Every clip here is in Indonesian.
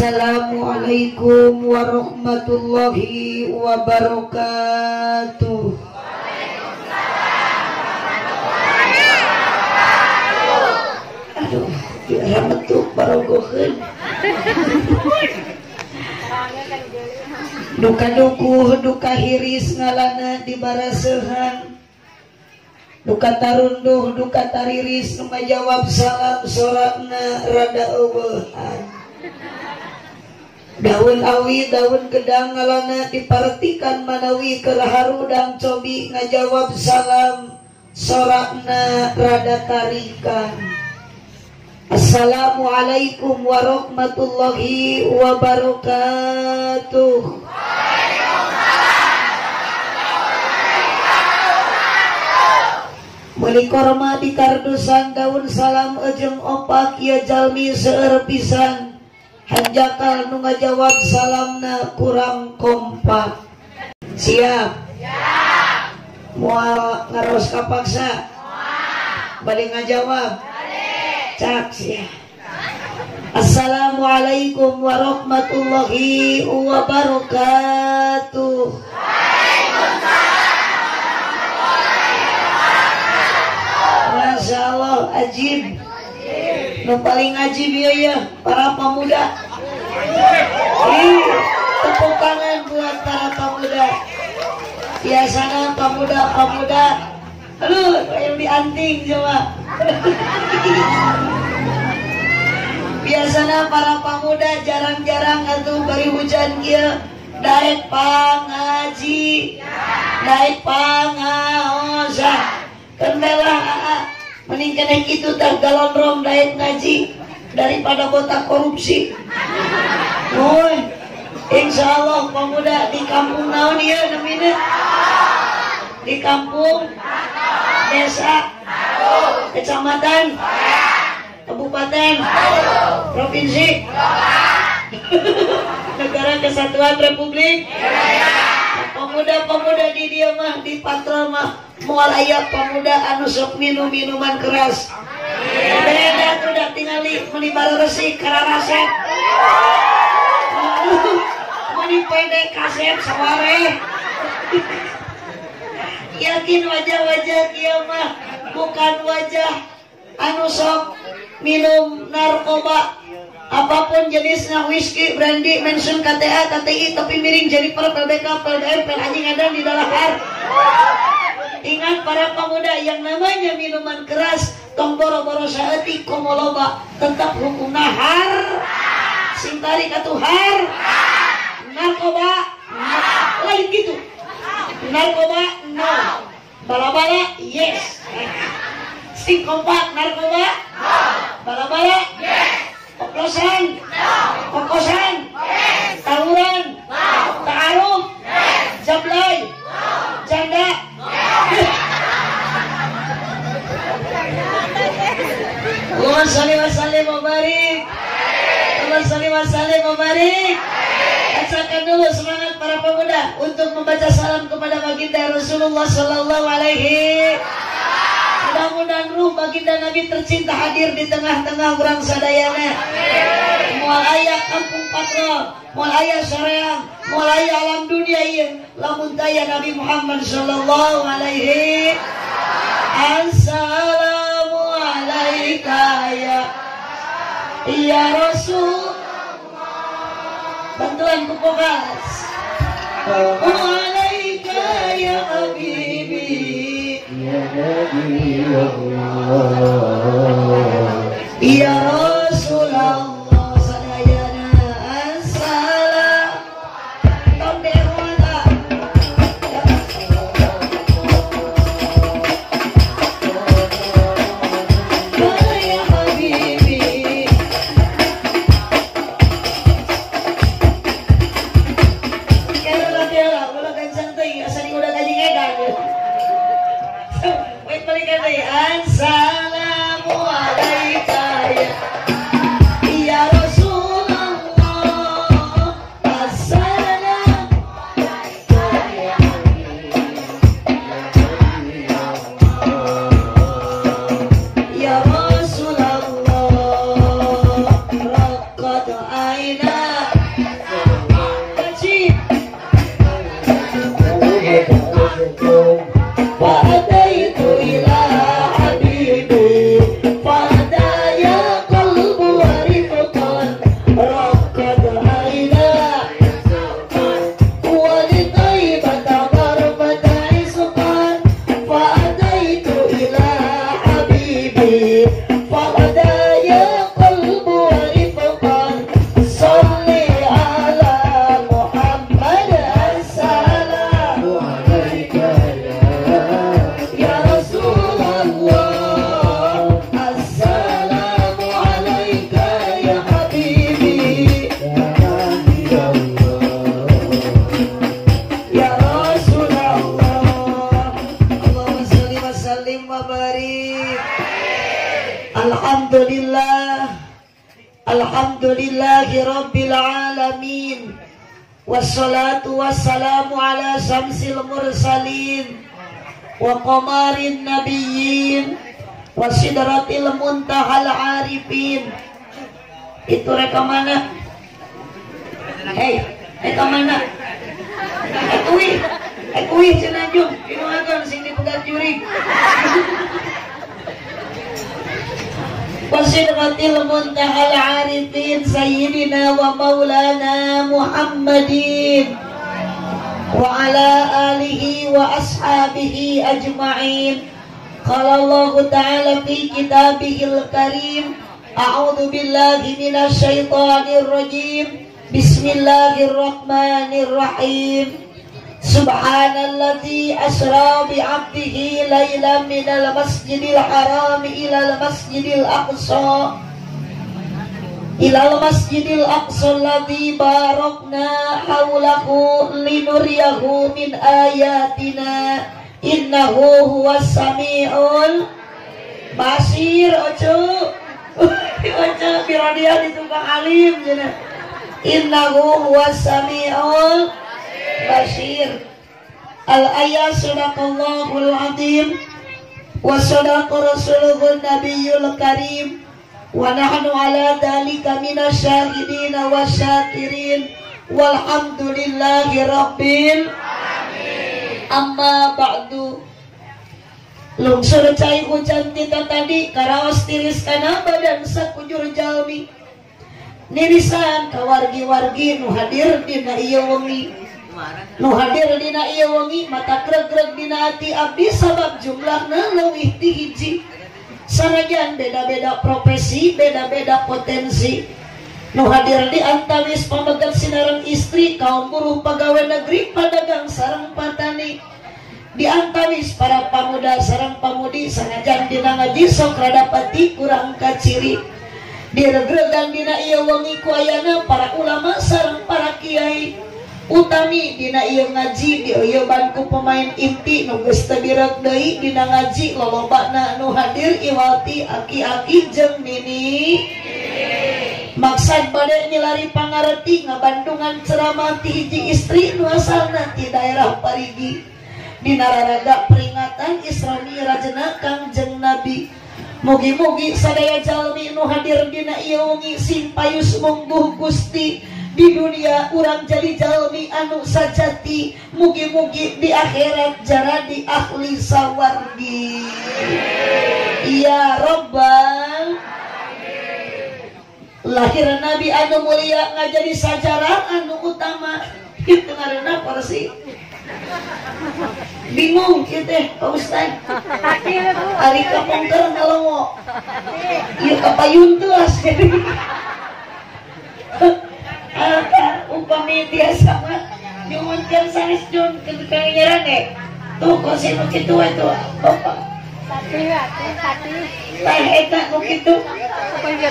Assalamualaikum warahmatullahi wabarakatuh. Aduh, biar. Duka dukuh, duka hiris ngalana di barasehan. Duka tarunduh, duka tariris jawab salam sorakna rada eueuhan daun awi daun gedang ngalana dipartikan manawi kerharudang cobi ngajawab salam sorakna rada tarikan. Assalamualaikum warahmatullahi wabarakatuh. Melikorma di kardusan daun salam ejeng opak ya jalmi seer pisan Hanjakal nu ngajawab salamna kurang kompak. Siap? Siap. Mual ngaros kapaksa? Balik ngajawab? Cak siap. Assalamualaikum warahmatullahi wabarakatuh. Masya Allah, ajib nu paling ngaji biaya para pemuda. Tepuk tangan buat para pemuda. Biasanya pemuda-pemuda aduh yang dianting coba. Biasanya para pemuda jarang-jarang atau beri hujan kia naik pangaji naik pangaosa kendalah mending kena itu tak galon rom daik ngaji daripada botak korupsi. Woi, insya Allah pemuda di kampung naon ya namanya? Di kampung desa kecamatan kabupaten provinsi negara kesatuan republik. Pemuda-pemuda di dia mah di patrol mah mual ayah pemuda anu sok minum minuman keras. Beda udah tinggal di menibar resi karena raset meni pede kaset saware. Yakin wajah-wajah kia mah bukan wajah anu sok minum narkoba. Apa pun jenisnya whisky, brandy, mention KTA, KTI, tapi miring jadi per PBK, PLDM, anjing ada di dalam. Ingat para pemuda yang namanya minuman keras tong boro-boro komoloba tetap hukum nahar sintari katuhar narkoba lain gitu. Narkoba no bala-bala yes. Sing kompak narkoba bala-bala yes oplosan kokosan tawuran ta'aruf jablay janda Allahumma salli wa sallim wa barik. Allahumma salli wa sallim wa barik. Bacakan dulu semangat para pemuda untuk membaca salam kepada baginda Rasulullah sallallahu alaihi Mudah-mudahan ruh baginda Nabi tercinta hadir di tengah-tengah orang sadayana. Mual ayah kampung patrol, mual ayah soreang, mual ayah alam dunia iya. Lamun taya Nabi Muhammad sallallahu alaihi Assalamu alaika ya. Ya Rasul. Bantuan kupokas Wa alaika ya Habibi Ya Nabi Allah Ya Minasyaitonirrojim Bismillahirrahmanirrahim. Subhanalladzi asra bi 'abdihi lailan minal masjidil haram ilal masjidil aqsa. Ilal masjidil aqsa alladzi barakna hawlahu linuriyahu min ayatina. Innahu huwas samiul basir. Ojo ojo biradia di tukang alim innahu huwas samiul Bashir Al-ayat sadaqallahul azim. Wa sadaqa rasuluhun nabiyul karim. Wa nahnu ala dalika minasyahidin wa syakirin. Walhamdulillahi rabbil Amma ba'du Lungsur cai hujan kita tadi Karawas tiris kana badan sakujur jalmi. Nirisan kawargi-wargi nu hadir dina iya wengi nu hadir dina iya wengi mata kreg-kreg dina hati abdi sabab jumlahna leuwih ti hiji. Sanajan beda-beda profesi beda-beda potensi. Nu hadir di antawis pamegat sinaran istri kaum buruh pegawai negeri padagang sarang patani diantawis para pamuda sarang pamudi sanajan dina ngaji sok rada pati kurang kaciri. Diregregan dina iya wengi ku ayana para ulama sarang para kiai. Utami dina iya ngaji di iya banku pemain inti nu geus teu deui dina ngaji lolobana nu hadir iwati aki-aki jeung nini. Maksad bade nyilari pangareti ngabandungan ceramah ti hiji istri nu asalna ti daerah Parigi. Dina raraga peringatan Isra Mi'rajna Kangjeng Nabi. Mugi-mugi sadaya jalmi nu hadir dina ieu wengi sing payus mungguh Gusti. Di dunia orang jadi jalmi anu sajati. Mugi-mugi di akhirat jaradi ahli sawardi. Ya robbal lahir nabi anu mulia ngajadi sajarah anu utama. Itu karena porsi bingung kita Pak Ustaz. Hari kapongker ngalongo iya kapayun tuh upami biasa mah nyumunkan sanes John ketika nyerang eh tuh kok si nu kitu itu bapak. Tapi tapi tah eta nu kitu ya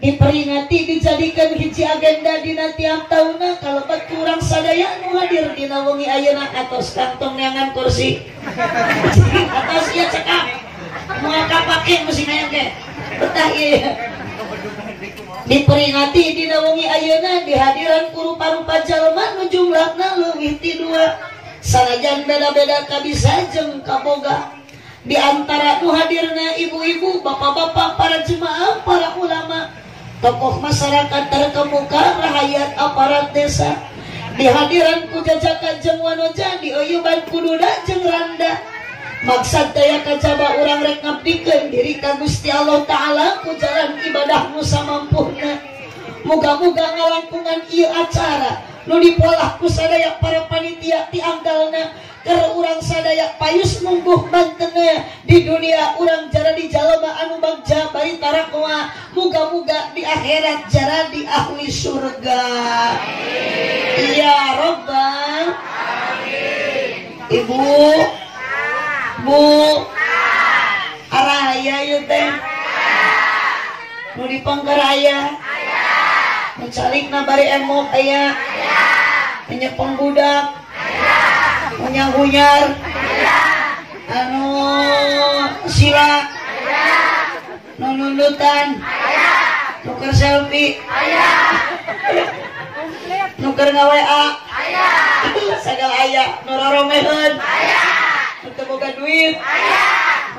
diperingati dijadikan hiji agenda dina tiap tahun kalaupet kurang sadaya nu hadir dina wengi ayeuna atos kantong neangan kursi. Atos ieu cekak. Moal kapake mesti hayang ge betah ieu diperingati dina wengi ayeuna dihadiran kurupa-rupa jalma nu jumlahna leuwih ti dua. Sanajan beda-beda kabisa jeung kaboga. Di antara nu hadirna ibu-ibu, bapak-bapak, para jemaah, para ulama tokoh masyarakat terkemuka, rakyat aparat desa, di hadiran kujajakan jeng wanoja, di oyuban kududa jeng randa, maksud daya kajaba orang rek ngabdikeun diri Gusti Allah taala ku jalan ibadahmu samampuna muga-muga ngalangkungan ieu acara nu dipolahku sadaya para panitia tianggalna karena orang sadaya payus mungguh mantene di dunia orang jara di jalama anu bagja bari tarakwa. Muga-muga di akhirat jara di ahli surga. Iya robbal ibu. Bu. Araya yuk teh. Nu dipangkeraya mencalik nabari emok aya menyepeng budak menyang-hunyar anu sila? Nunundutan nuker selfie? Nuker ngawe a? Segala ayah nuroromehan nuker boga duit?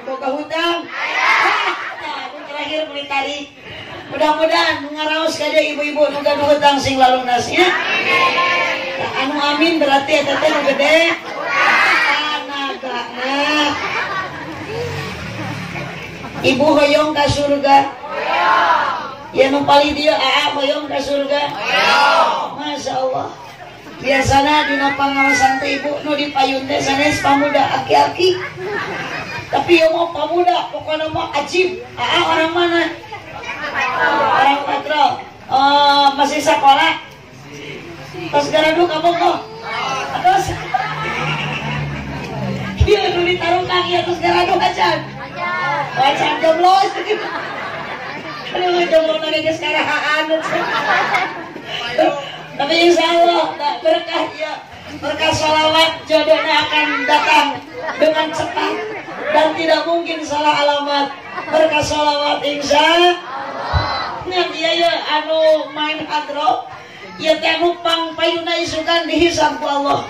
Boga hutang? Terakhir beli tarik mudah-mudahan ngaraos kaja ibu-ibu nuga hutang sing lalu nasnya anu amin berarti eta teh nu gede. Ibu hoyong ka surga. Ya nu dia aa hoyong ka surga. Masya Allah biasana dina pangawasan teh ibu nu dipayun teh sanes pamuda aki-aki tapi yang mau pemuda pokoknya mau ajib aa orang mana orang patrol uh, masih sekolah Pas garadu kamu kok. Terus Iya dulu ditaruh kaki atas garadu acan. Acan jomblo. Aduh jomblo lagi sekarang anu. Tapi insya Allah berkah ya berkah salawat jodohnya akan datang dengan cepat dan tidak mungkin salah alamat. Berkah salawat insya Allah. Dia ya anu main hadroh ya temu pang payuna isukan dihisab ku Allah.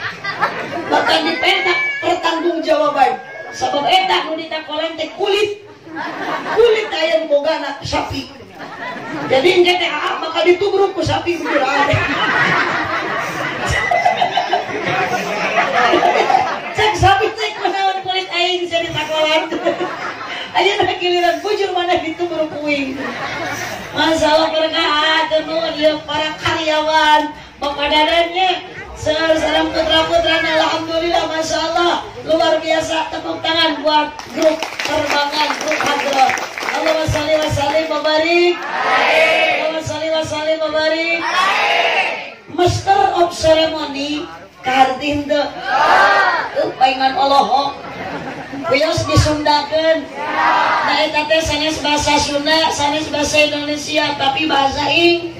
Bahkan dipentak pertanggung jawaban. Sabab etak nu ditakolan kulit. Kulit ayam bogana sapi jadi teh ah bakal ditubruk ku sapi bujur cek sapi teh kunaon kulit aing jadi takolan aja nak giliran bujur mana ditubruk kuing masalah berkah tenun ya para karyawan bapak dadanya salam putra putra alhamdulillah masya Allah. Luar biasa tepuk tangan buat grup terbangan grup hadro. Allah salli wa sallim wa barik Allah salli wa sallim wa barik Master of Ceremony Kartin deh Allah Wios disundakan Nah eta sanes bahasa Sunda sanes bahasa Indonesia tapi bahasa Ing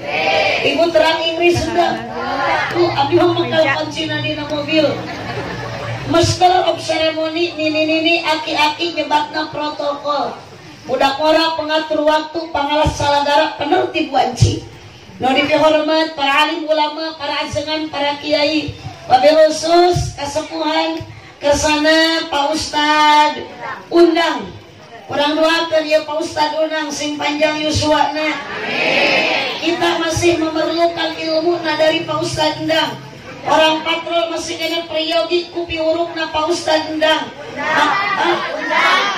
Ibu terang Inggris Sunda. Tuh abdi mah mangkal kuncina dina mobil. Master of Ceremony nini-nini aki-aki nyebatna protokol. Budak ora pengatur waktu pangalas saladara penertib wanci. Nodi hormat para alim ulama, para ajengan, para kiai. Wabil khusus kesepuhan ke sana Pak Ustad. Undang. Kurang doakan ya Pak Ustad undang. Sing panjang yuswana kita masih memerlukan ilmu nah dari Pak Ustad undang orang patrol kena priyogi kupi huruf na Pak Ustad undang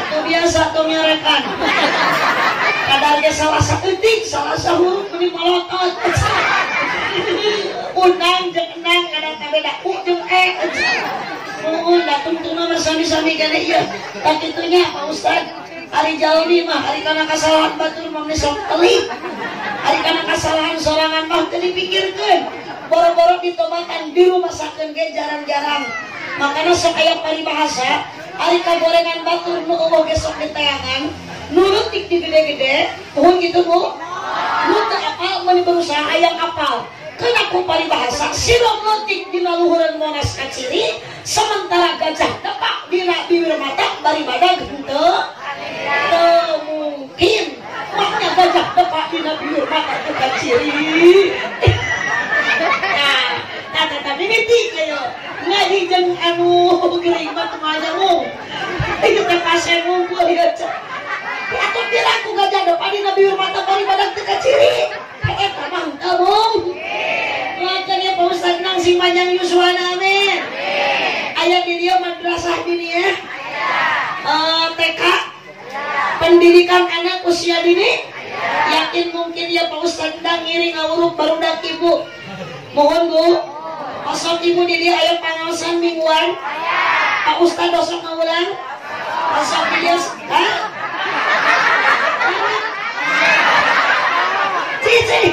itu biasa atau nyarekan kadarnya salah satu tik salah satu huruf ini malotot undang jenang kadang beda ujung Oh, datang tuh nama sami-sami kena iya. Tak itunya Pak Ustad. Hari nih mah, hari karena kesalahan batur mah sok telik. Hari karena kesalahan sorangan mah tadi pikirkan. Boro-boro ditomakan di rumah sakit ge jarang-jarang. Makanya sok aya paribahasa, hari kagorengan batur nu eueuh besok di tayangan, nurut tik di gede-gede, pohon gitu bu. Nu teu apal berusaha ayang apal. Kena ku bahasa silom lotik di luhuran monas kaciri sementara gajah depak dina bibir mata bari badag hente mungkin maknya gajah depak dina bibir mata ke kaciri nah tapi mimiti kayo ngaji jeng anu gering mah ke mana mu itu teh pasien ngumpul ya Aku bilang aku gajah depan dina bibir mata bari badag ke kaciri eh tamang tabung makanya Pak Ustaz nang sing panjang yuswana amin ayat di dia madrasah dini ya uh, TK pendidikan anak usia dini yakin mungkin ya Pak Ustaz nang ngiring ngawuruk baru dak ibu mohon bu Masuk ibu di dia ayat pengawasan mingguan. Pak Ustad dosok ngawulang. Masuk di dia, hah? Cici.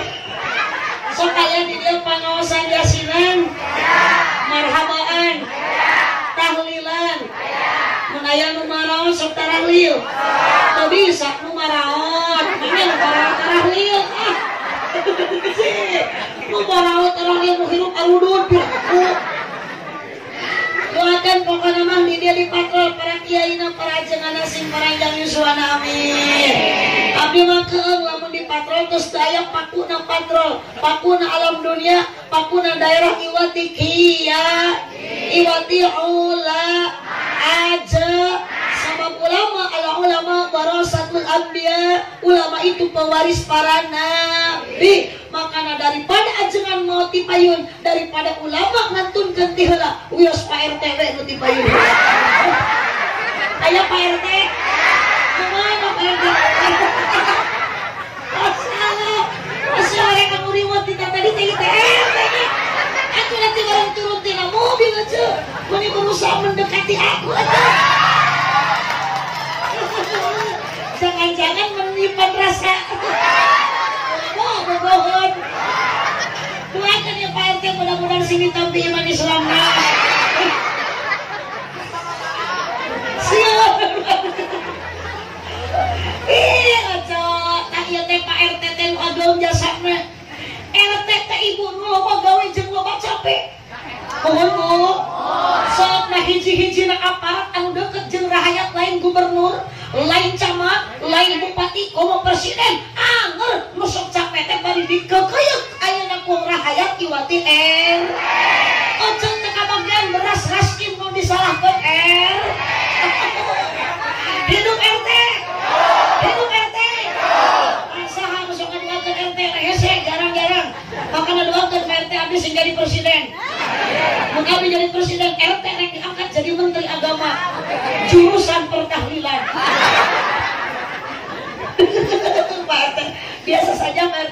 Masuk kalian di dia pengawasan yasinan. Marhabaan. Tahlilan. Menaya numaraon sok tarahlil. Teu bisa numaraon. Mana numaraon tarahlil? Ah. Numaraon tarahlil nu hirup aludun piraku. Doakan pokoknya mah di dia di patrol para kiaina para jengana sing paranjang yuswana amin. Abdi mah keung lamun di patrol terus daya pakuna patrol, pakuna alam dunia, pakuna daerah iwati kia, iwati ula, aja, ulama ala ulama warasatul anbiya, ulama itu pewaris para nabi. Makanya daripada ajengan mau tipayun, daripada ulama ngantun ganti heula, wios Pak RT we nu tipayun. Aya Pak RT. Ke mana Pak RT? Masalah. Masih mereka nguriwat di tadi tadi nya. Aku nanti barang turun tina mobil aja. Mani berusaha mendekati aku aja. Jangan-jangan menyimpan rasa. Oh, bohong. Doakan ya Pak RT mudah-mudahan sini tapi iman Islam Siap. Iya, cok. Tah ieu teh Pak RT teh nu ageum jasana. RT teh ibu nu loba gawe jeung loba capek. Pohon bu. Sok nah hiji-hiji na aparat anu deket jeung rahayat lain gubernur, lain camat, lain bupati, komo presiden. Anger nu sok capek teh bari dikekeyeuk ayeuna ku rahayat iwati R. Oceun teh kabagian beras raskin nu disalahkeun R. Hidup RT. Hidup RT. Saha nu sok ngaduakeun RT hese jarang-jarang. Makanya doakeun ka RT abdi sing jadi presiden. Mun abdi jadi presiden RT rek diangkat jadi menteri agama. Jurusan pertahlilan. Pak RT biasa saja Pak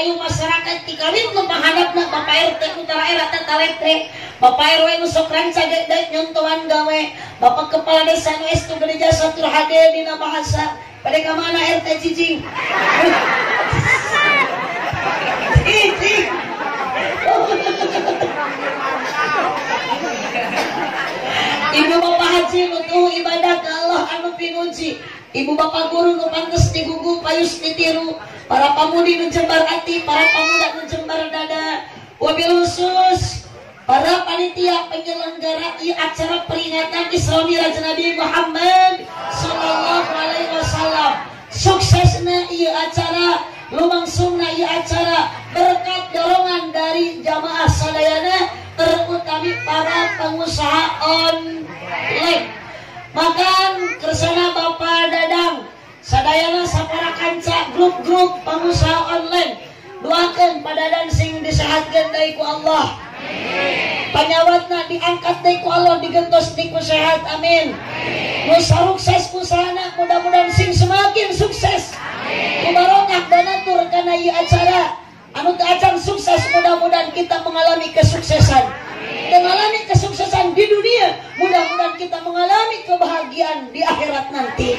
pakayu masyarakat tikawin ke panghadap na Bapak RT Utara Era Tata Letre Bapak RW nusok ranca gedek nyontohan gawe. Bapak Kepala Desa nu estu gereja satur hade dina bahasa. Pada ke mana RT cicing? Cicing! Ibu bapak haji nutuh ibadah ke Allah anu pinuji. Ibu bapak guru nu pantes digugu payus ditiru Para pamudi nu jembar hati Para pemuda nu jembar dada. Wabil khusus Para panitia penyelenggara acara peringatan Isra Miraj Nabi Muhammad Sallallahu alaihi wasallam. Suksesna iya acara Lumangsungna iya acara Berkat dorongan dari jamaah sadayana Terutami para pengusaha online. Makan kersana Bapak Dadang Sadayana sapara kanca grup-grup pengusaha online. Doakan pada dan sing disehatkan dari ku Allah. Panyawatna diangkat dari ku Allah digentos di ku sehat. Amin. Nusa sukses usahana mudah-mudahan sing semakin sukses. Kubarokah dan atur iya acara. Anu acara sukses mudah-mudahan kita mengalami kesuksesan mengalami kesuksesan di dunia mudah-mudahan kita mengalami kebahagiaan di akhirat nanti.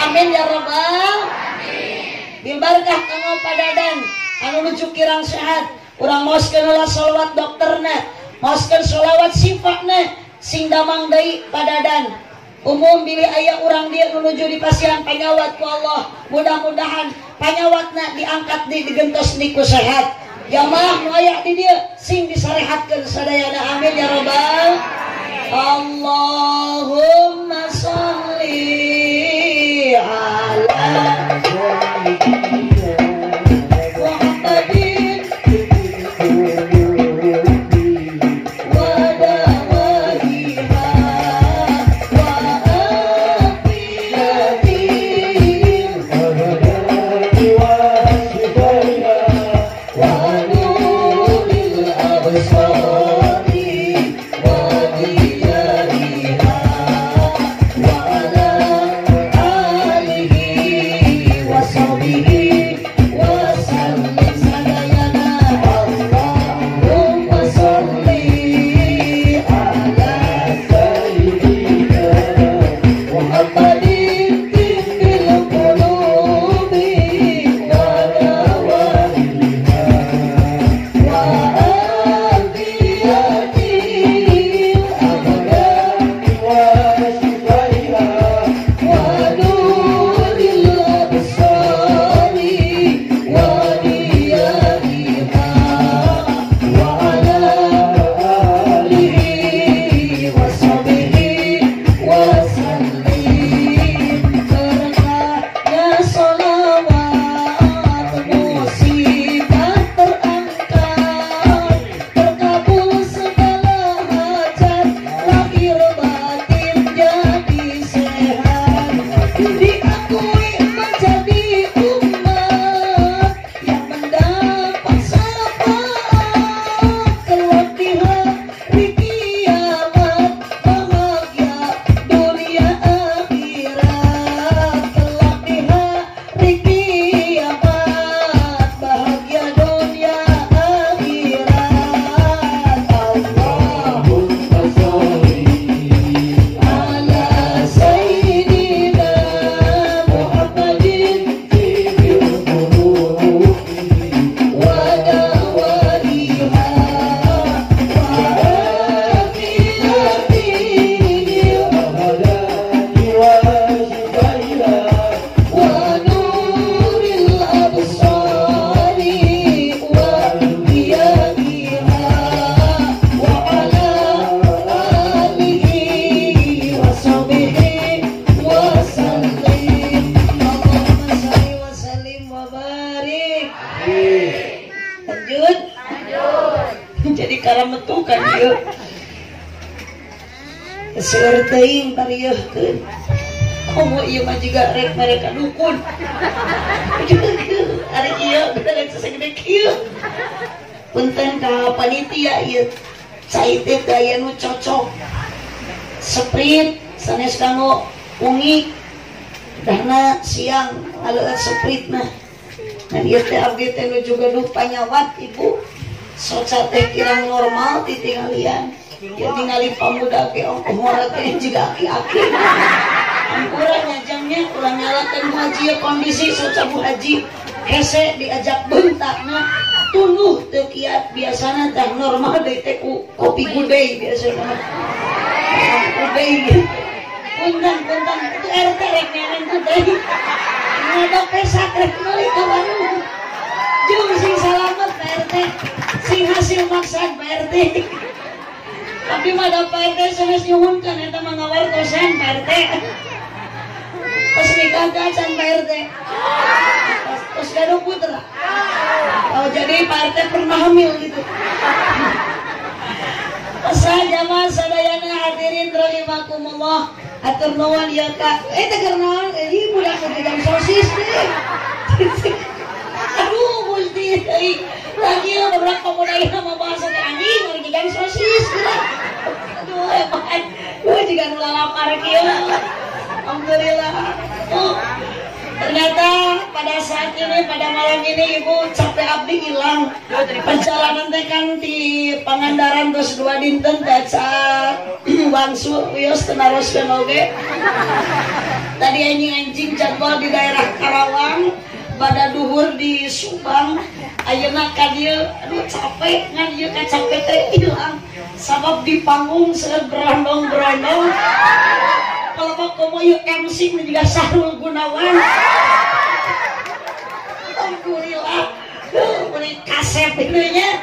Amin ya rabbal Bilbarkah kamu padadan anu nuju kirang sehat? Urang moskeun sholawat dokterna moskeun sholawat sifatna sing damang deui padadan umum bilih ayah orang dia menuju di pasian panyawat ku Allah. Mudah-mudahan panyawatna diangkat di digentos niku sehat jamaah nu aya di dia sing disarehatkeun sadayana amin ya rabbal Allahumma sholli ala panyawat ibu. Soca teh kirang normal titinggalian ya tinggali pemuda ke umur teh juga aki-aki. Kurangnya jamnya ulang nyalakan haji ya kondisi soca bu haji. Hese diajak bentak nah tunuh tekiat biasanya teh normal deh teh kopi gudai biasanya gudai gitu undang undang itu RT rek neren gudai ngadok pesak rek ngali kawan maksad Pak RT tapi mah ada Pak RT sanes nyuhunkan eta Pak RT pas nikah gacan Pak RT terus gado putra. Oh jadi Pak RT pernah hamil gitu. Asal jamaah sadayana hadirin rahimakumullah. Atur nuwun ya kak. Eh tegar naon? Eh ieu budak kejegang sosis deh. Aduh euy lagi beberapa pemuda ieu mah bahasa teh anjing ari kejegang sosis aduh emang gue kieu alhamdulillah. Oh ternyata pada saat ini pada malam ini ibu capek abdi hilang. Perjalanan teh kan di Pangandaran terus dua dinten baca bangsu wios tenaroskeun oge. Tadi anjing anjing jadwal di daerah Karawang pada duhur di Subang. Ayeuna ka aduh capek ngan ieu ka capek teh hilang sabab di panggung seueur berondong-berondong kalau mau komo yuk MC juga Sahrul Gunawan. Alhamdulillah beli kaset itunya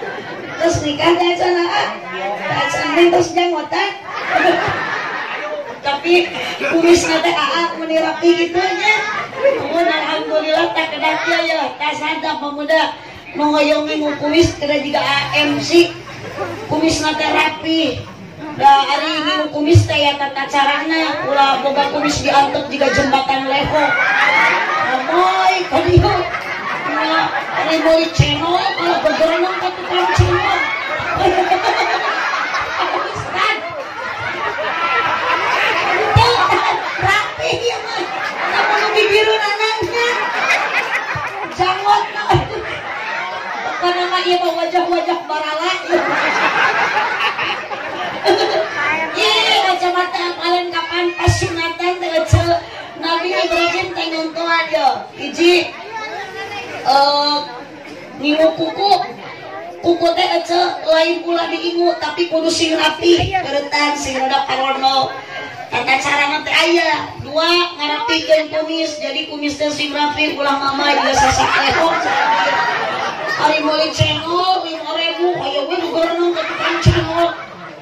terus nikah dan sana dan terus jangotan tapi kumis nanti AA menirapi gitu nya kemudian Alhamdulillah tak kena ya. Tak sadar pemuda mengoyongi kumis kena juga AMC kumis nanti rapi Da ari ini kumis teh ya tata carana ulah boga kumis diantuk juga jembatan leho. Amoy kadieu. Ya ari boy channel kalau begeranang ka tukang channel. Ustaz. Rapi ya mah. Kenapa nu bibirun anaknya? Karena mah ieu mah wajah-wajah barala. Iya, kacamata paling kapan pas sunatan teh Nabi Ibrahim teh nontoan yo. Hiji eh ngingu kuku kuku teh ece lain pula diingu tapi kudu sing rapi. Keretan sing rada parono. Tata cara nanti aya. Dua ngarapikeun kumis. Jadi kumis teh sing rapi ulah mama juga sasak leho hari mulai cengol lima ribu. Ayo gue renung ke tukang cengol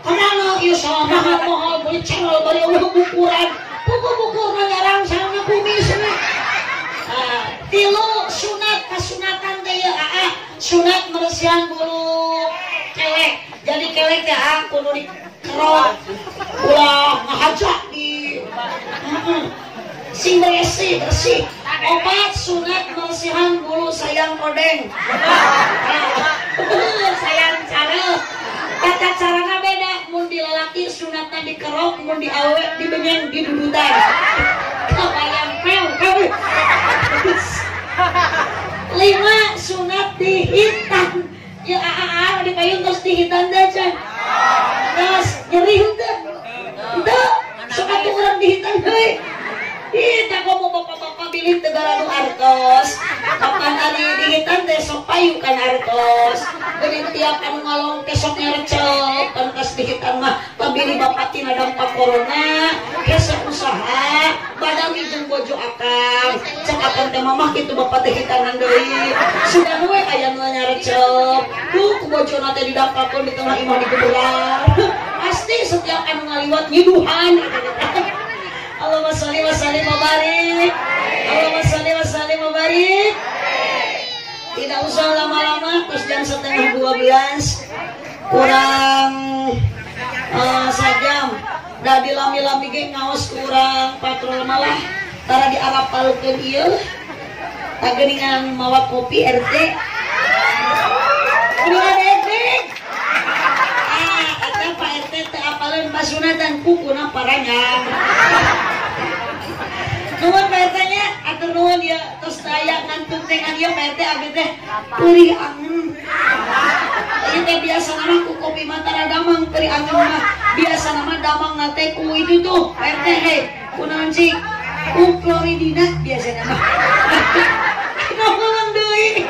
Kenapa ieu salah mahal mahal beli cengol bari ulah ukuran. Buku-buku ngarang sama kumis. we. Ah, tilu sunat kasunatan teh ya ah, sunat meresihan bulu kelek. Jadi kelek teh ah kudu dikerok. Ulah ngahajak di. Sing bersih bersih. Obat sunat bersihan bulu sayang odeng. Sayang cara. Kata caranya beda. Mun di lalaki sunatnya dikerok mun di awe dibenyeng di dudutan dihitan ya aa di payung terus dihitan deh can terus nyeri henteu henteu suka tuh orang dihitan heuy kita ngomong bapak-bapak bilih negara nu artos kapan hari dihitan teh sok payu kan artos jadi tiap anu ngalong kesoknya recep kan kas dihitan mah bapak tina dampak corona kesek usaha badan jeung bojo akang cek akang teh mamah gitu bapak teh hitanan deui sudah we aya nu nyarecep ku bojona teh didampakeun di tengah imah di pasti setiap anu ngaliwat nyiduhan. Allahumma sholli wa sallim wa barik. Allahumma sholli wa sallim wa barik. Tidak usah lama-lama, terus jam setengah 12 kurang uh, sejam. Nah di lami-lami ge ngaos kurang patrol malah tara di Arab palukeun ieu. Tageningan mawa kopi RT. Udah RT. Ah, eta Pak RT teu apaleun basuna dan kukuna paranyang. Nuhun Pak nya, atur nuhun ya tos daya ngantuk dengan ieu Pak RT abdi teh perih angin. Ieu teh biasa nama ku kopi mata damang perih angin mah biasa nama damang nate ku itu tuh Pak RT hei kunaon sih ku kloridina biasa nama. Ngomong deui.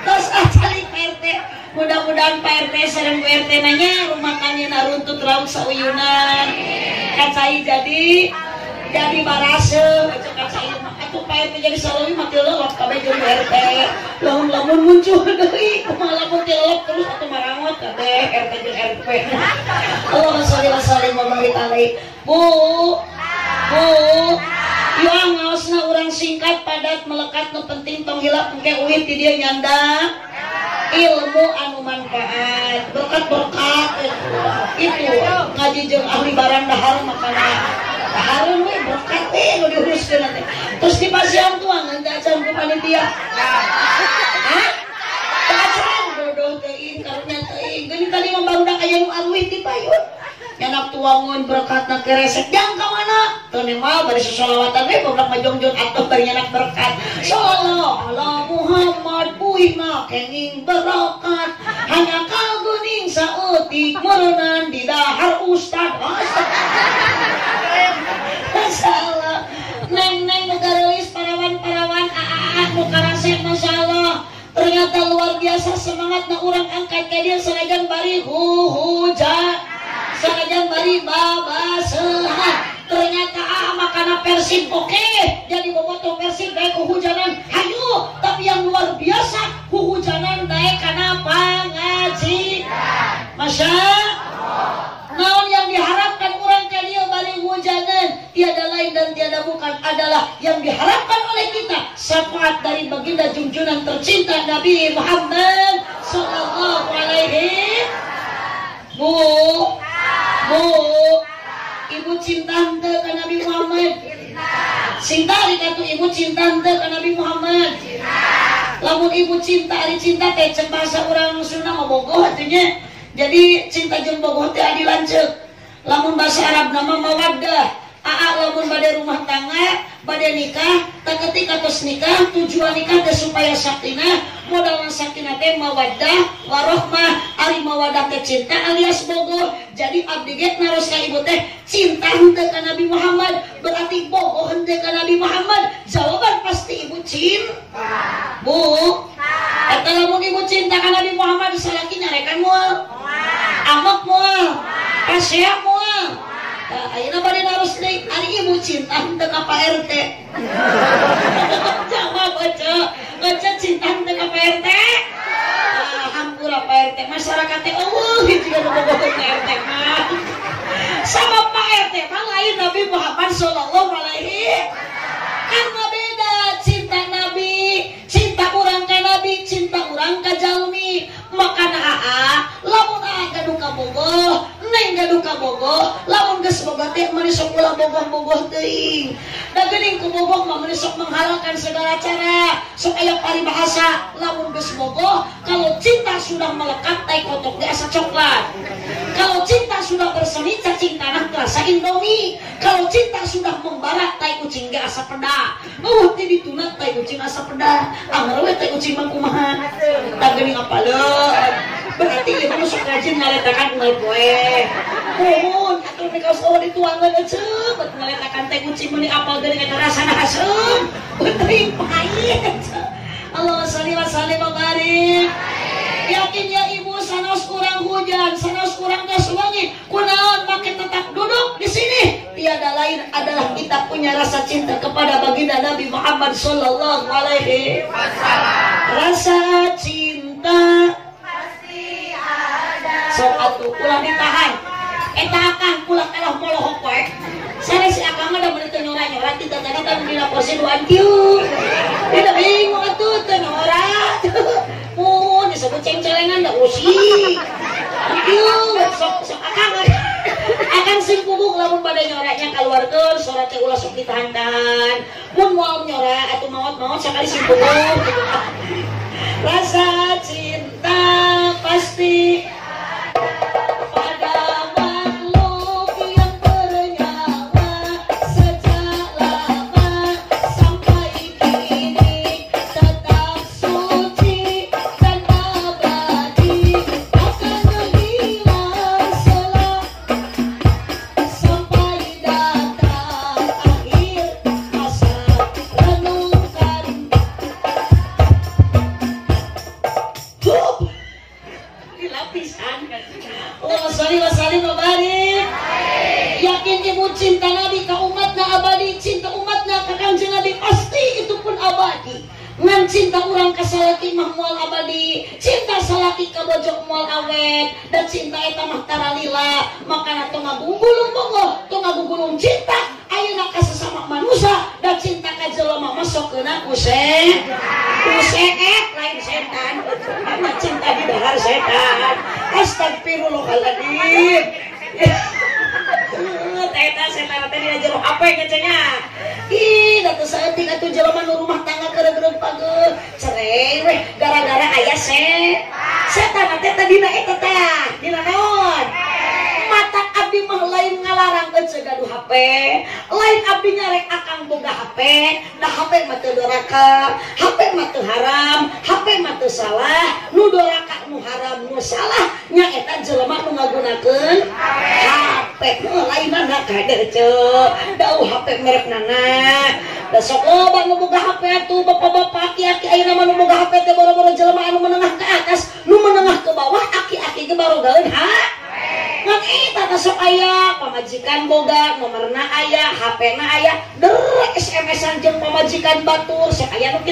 Tos acalik Pak RT. Mudah-mudahan Pak RT sering Pak RT nanya rumah kami naruntut raut sauyunan. Kacai jadi jadi barase kacai aku Pak RT jadi salawi mati lelok kabeh jeung Pak RT. Lamun-lamun muncul deui kumaha lamun lelok terus atuh marangot kabeh RT jeung RP. Allahumma sholli wa sallim wa. Bu. Bu. Ya ngaosna urang singkat padat melekat nu penting tong hilap engke di dia nyanda. Ilmu anu manfaat berkat berkat. Itu ngaji jeung ahli barang dahar makana dahar we berkat we nu diuruskeun nanti. Terus di pasian tuang nanti acan ku panitia. Hah? Acan bodoh teuing karunya teuing. Geuning tadi mah barudak aya nu arwih di payun nyanak tuangun berkat nak keresek. Jang mah bari sesolawatan we goblok majongjon atuh bari nyanak berkat. Sallallahu ala Muhammad puihna kenging berkat hanya kal geuning saeutik meureunan di dahar ustad. Masalah. Neng neng negarawis parawan-parawan. Aa nu karasek masalah. Ternyata luar biasa semangat na orang angkat ke dia. Sanajan bari hu hujan sanajan bari babasehan ternyata ah makana persib oke. Jadi bobotoh persib baik kehujanan hayu tapi yang luar biasa kehujanan baik karena pangaji masya naon yang diharapkan orang ke dia bari hujanan tiada lain dan tiada bukan adalah yang diharapkan oleh kita syafaat dari baginda junjungan tercinta Nabi Muhammad sallallahu alaihi Bu Bu Ibu cinta ente ke Nabi Muhammad. Cinta dikatu ibu cinta ente ke Nabi Muhammad. Lamun ibu cinta ari cinta teh cek bahasa orang Sunda mah bogoh artinya jadi cinta jeung bogoh teh adi lanceuk lamun bahasa Arab nama mawaddah Aa lamun pada rumah tangga, pada nikah, tak ketika tos nikah, tujuan nikah teh supaya sakinah, modal sakinah teh mawaddah, warohmah, ari mawaddah teh cinta alias bogoh. Jadi abdi ge naros ka ibu teh cinta henteu ka Nabi Muhammad, berarti bogoh henteu ka Nabi Muhammad. Jawaban pasti ibu cinta. Bu. Eta lamun ibu cinta ka Nabi Muhammad salaki nyarekan moal. Amak moal. Pasea moal. Nah, ayeuna bade narus deui ari ibu cinta henteu ka Pak RT. Jawab aja. Aja cinta henteu ka Pak RT. Alhamdulillah Pak RT masyarakat teh eueuh juga nu bogoh Pak RT. Sama Pak RT mah Nabi Muhammad sallallahu alaihi karena beda cinta Nabi, cinta orang ka Nabi, cinta orang ka jalmi. Makana aa, lamun aa gaduh ka bogoh, neng gaduh ka bogoh, lamun geus bogoh teh mani sok ulah bogoh-bogoh teuing. Da geuning ku bogoh mah sok menghalalkan segala cara, sok aya paribahasa, lamun geus bogoh, kalau cinta sudah melekat tai kotok di asa coklat. Kalau cinta sudah bersemi cacing tanah terasa indomie. Kalau cinta sudah membara tai kucing ge asa peda. Oh, ti ditunat tai kucing asa peda. Anggar we tai kucing mah kumaha. Da geuning apaleun. Berarti ieu mah sok rajin ngaletakan unggal poe. Mumun atuh mikaos eueuh dituangkeun eceuk bet ngaletakan teh kucing meni apal geuning eta rasana asem. Teuing pahit. Allahumma shalli wa sallim wa barik. Yakin ya ibu sanos kurang hujan, sanos kurang gas wangi. Kunaon makin tetap duduk di sini. Tiada lain adalah kita punya rasa cinta kepada baginda Nabi Muhammad Sallallahu Alaihi Wasallam. Rasa cinta ada sok atuh ulah ditahan. Eta akang ulah kalah molohok wae. Sare si akang mah da meuli teu nyora-nyora kita tadi kan dina pose duan kieu. Tidak bingung atuh teu nyora. Mun disebut ceng-celengan da usi. Kieu sok sok akang pada nyoraknya keluarkan surat teh ulah sok ditahan-tahan mun mau nyorak atau maut-maut sekali simpul rasa cinta pasti awet dan cinta eta mah taralila makana tong ngagugulung bongo tong ngagugulung cinta ayeuna ka sesama manusia dan cinta ka jelema masuk keuna kuse kuseet lain setan karena cinta di dahar setan astagfirullahaladzim Teta setan teh dina jero HP ngecenya. Ih, datu saeutik atuh jelema nu rumah tangga pageuh. Cereng weh gara-gara aya se. setan teh tadi mata Abdi mah lain ngalarang pencegahan HP lain Abdi nyarek akang boga HP nah HP mah teu doraka. HP mah teu haram. HP mah teu salah. Nu doraka nu haram nu salah. Nya eta jelema nu ngagunakeun HP lain mah kadar ce. Dauh HP merek nana. besok loba nu boga HP tuh bapak-bapak aki-aki ayeuna mah nu boga HP teh boro-boro jelema anu menengah ke atas nu menengah ke bawah aki-aki ge baru gaeun ha? Eta teh sok aya pamajikan boga nomorna aya HP na aya. Der SMS-an jeung pamajikan batur sok aya nu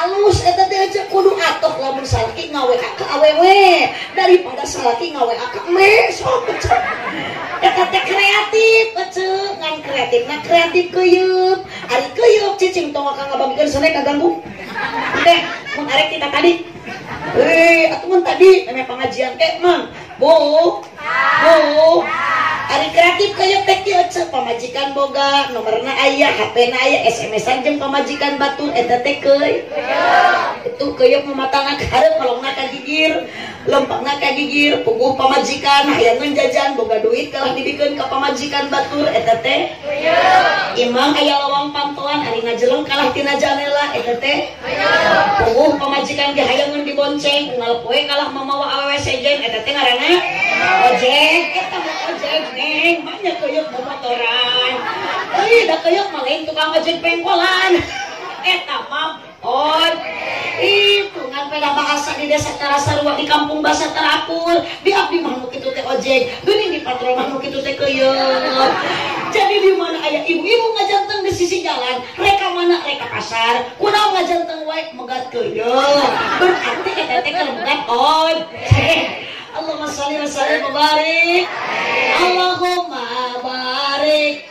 alus eta teh aja kudu atoh lamun salaki ngawe ke awewe. Daripada salaki ngawe ke me sok cek eta teh kreatif cek ngan kreatifna kreatif keuyeub ari keuyeub cicing tong ka ngabagikeun sare kaganggu. Teh mun arek kita tadi. Eh, atuh mun tadi meme pengajian teh mang bu bu Ari kreatif kayak cek pamajikan boga nomorna aya HP na aya SMS-an jeung pamajikan batur eta teh keuy. Itu keuyeuk mematangna ka hareup kolongna ka gigir lempangna ka gigir puguh pamajikan hayangeun jajan boga duit kalah dibikeun ka pamajikan batur eta teh. Imang aya lawang pantoan ari ngajeleng kalah tina janela eta teh. Puguh pamajikan ge hayangeun dibonceng unggal poe kalah mamawa awewe sejen eta teh ngaranna ojek. Eta mah ojek neng. Banyak keuyeuk motoran euy da keuyeuk mah lain tukang ojek pengkolan eta mah on itu ngan peda bahasa di desa Tarasarua di kampung bahasa Terapur. Di abdi mah nu kitu teh ojek. Geuning di patrol mah nu kitu teh keuyeuk jadi di mana aya ibu-ibu ngajanteng di sisi jalan reka mana reka pasar. Kunaon ngajanteng wae megat keuyeuk berarti eta teh megat on Allahumma sholli wa sallim wa barik Allahumma barik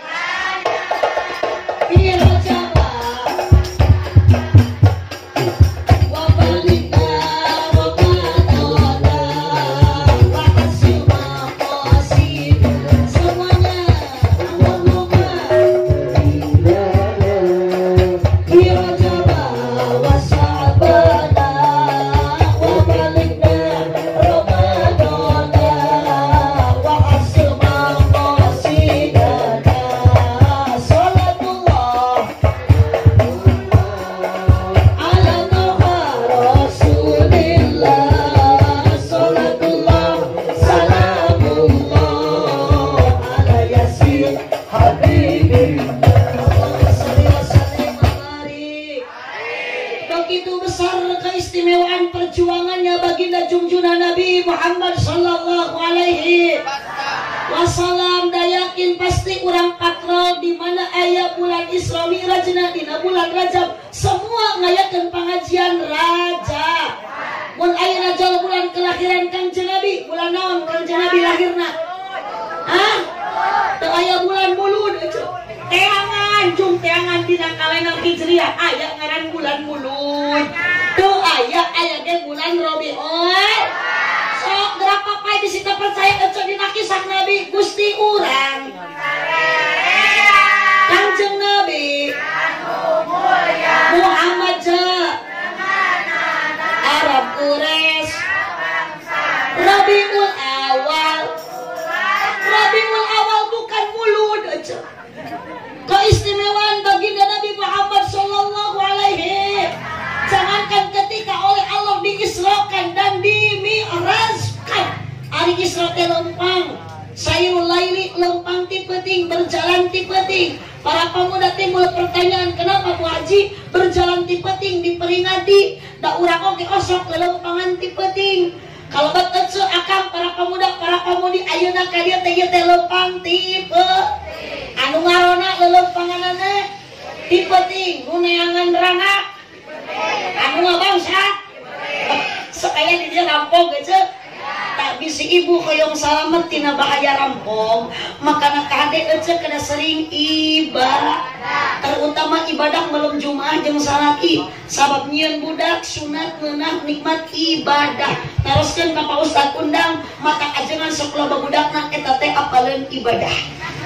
budak nak eta teh apaleun ibadah.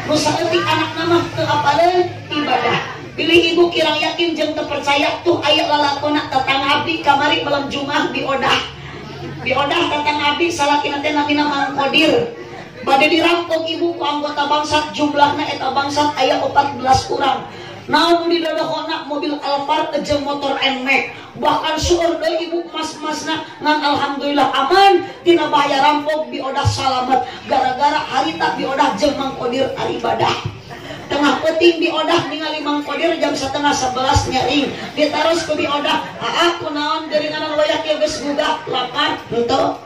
Nusa anak nama teu apaleun ibadah. Pilih ibu kirang yakin jeng terpercaya tuh ayat lalakona tetang abdi kamari malam jumaah biodah diodah datang Abi salaki nanti nabi nama kodir pada dirampok ibu ku anggota bangsat jumlahnya eta bangsat ayah 14 kurang namun di dodokona mobil Alphard jeung motor NMAX bahkan suur dari ibu mas-masna ngan alhamdulillah aman. Tina bahaya rampok biodah salamet. Gara-gara harita biodah jeung mangkodir ibadah tengah peting di odah ningali Mang jam setengah sebelas nyaring. Ditaros ke di odah aa kunaon geringanan wayak ya geus budak lapar henteu.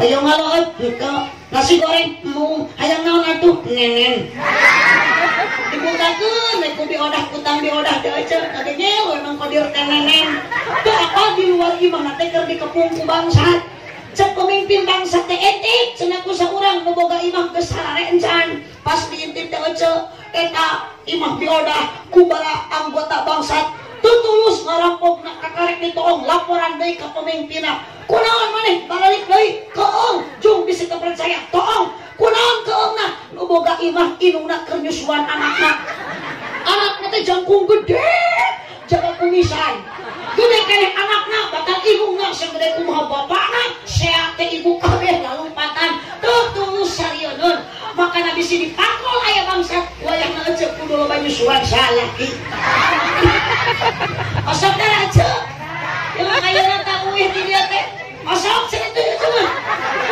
Ayo ngaloot henteu nasi goreng mu hayang naon atuh? Nenen. Dibukakeun ku di odah kutang di odah teh aja. Tadi nyewe Mang Kodir teh nenen. Teu apa di luar imah teh keur dikepung ku bangsat? Cek pemimpin bangsa teh etik cenah ku saurang boga imah geus encan. Pas diintip teh eta imah bioda kubara anggota tutulus ngarampok nak kakarek ditoong laporan dari ke pemimpinna kunaon maneh balik deui keong jung bisa kepercaya toong. Kunaon keong nah nu boga imah inungna keur nyusuan anakna. Anakna teh jangkung gede jaga kumisan gede kene anakna bakal ibungna segede kumaha bapakna sehat ibu kabeh lalumpatan tuh tulus sarieun maka nabi sini pakol ayah bangsa wayang ngecek kudu lo banyu suan salaki osok dah aja. Yang ayah nata uih di dia teh osok sini tuh itu mah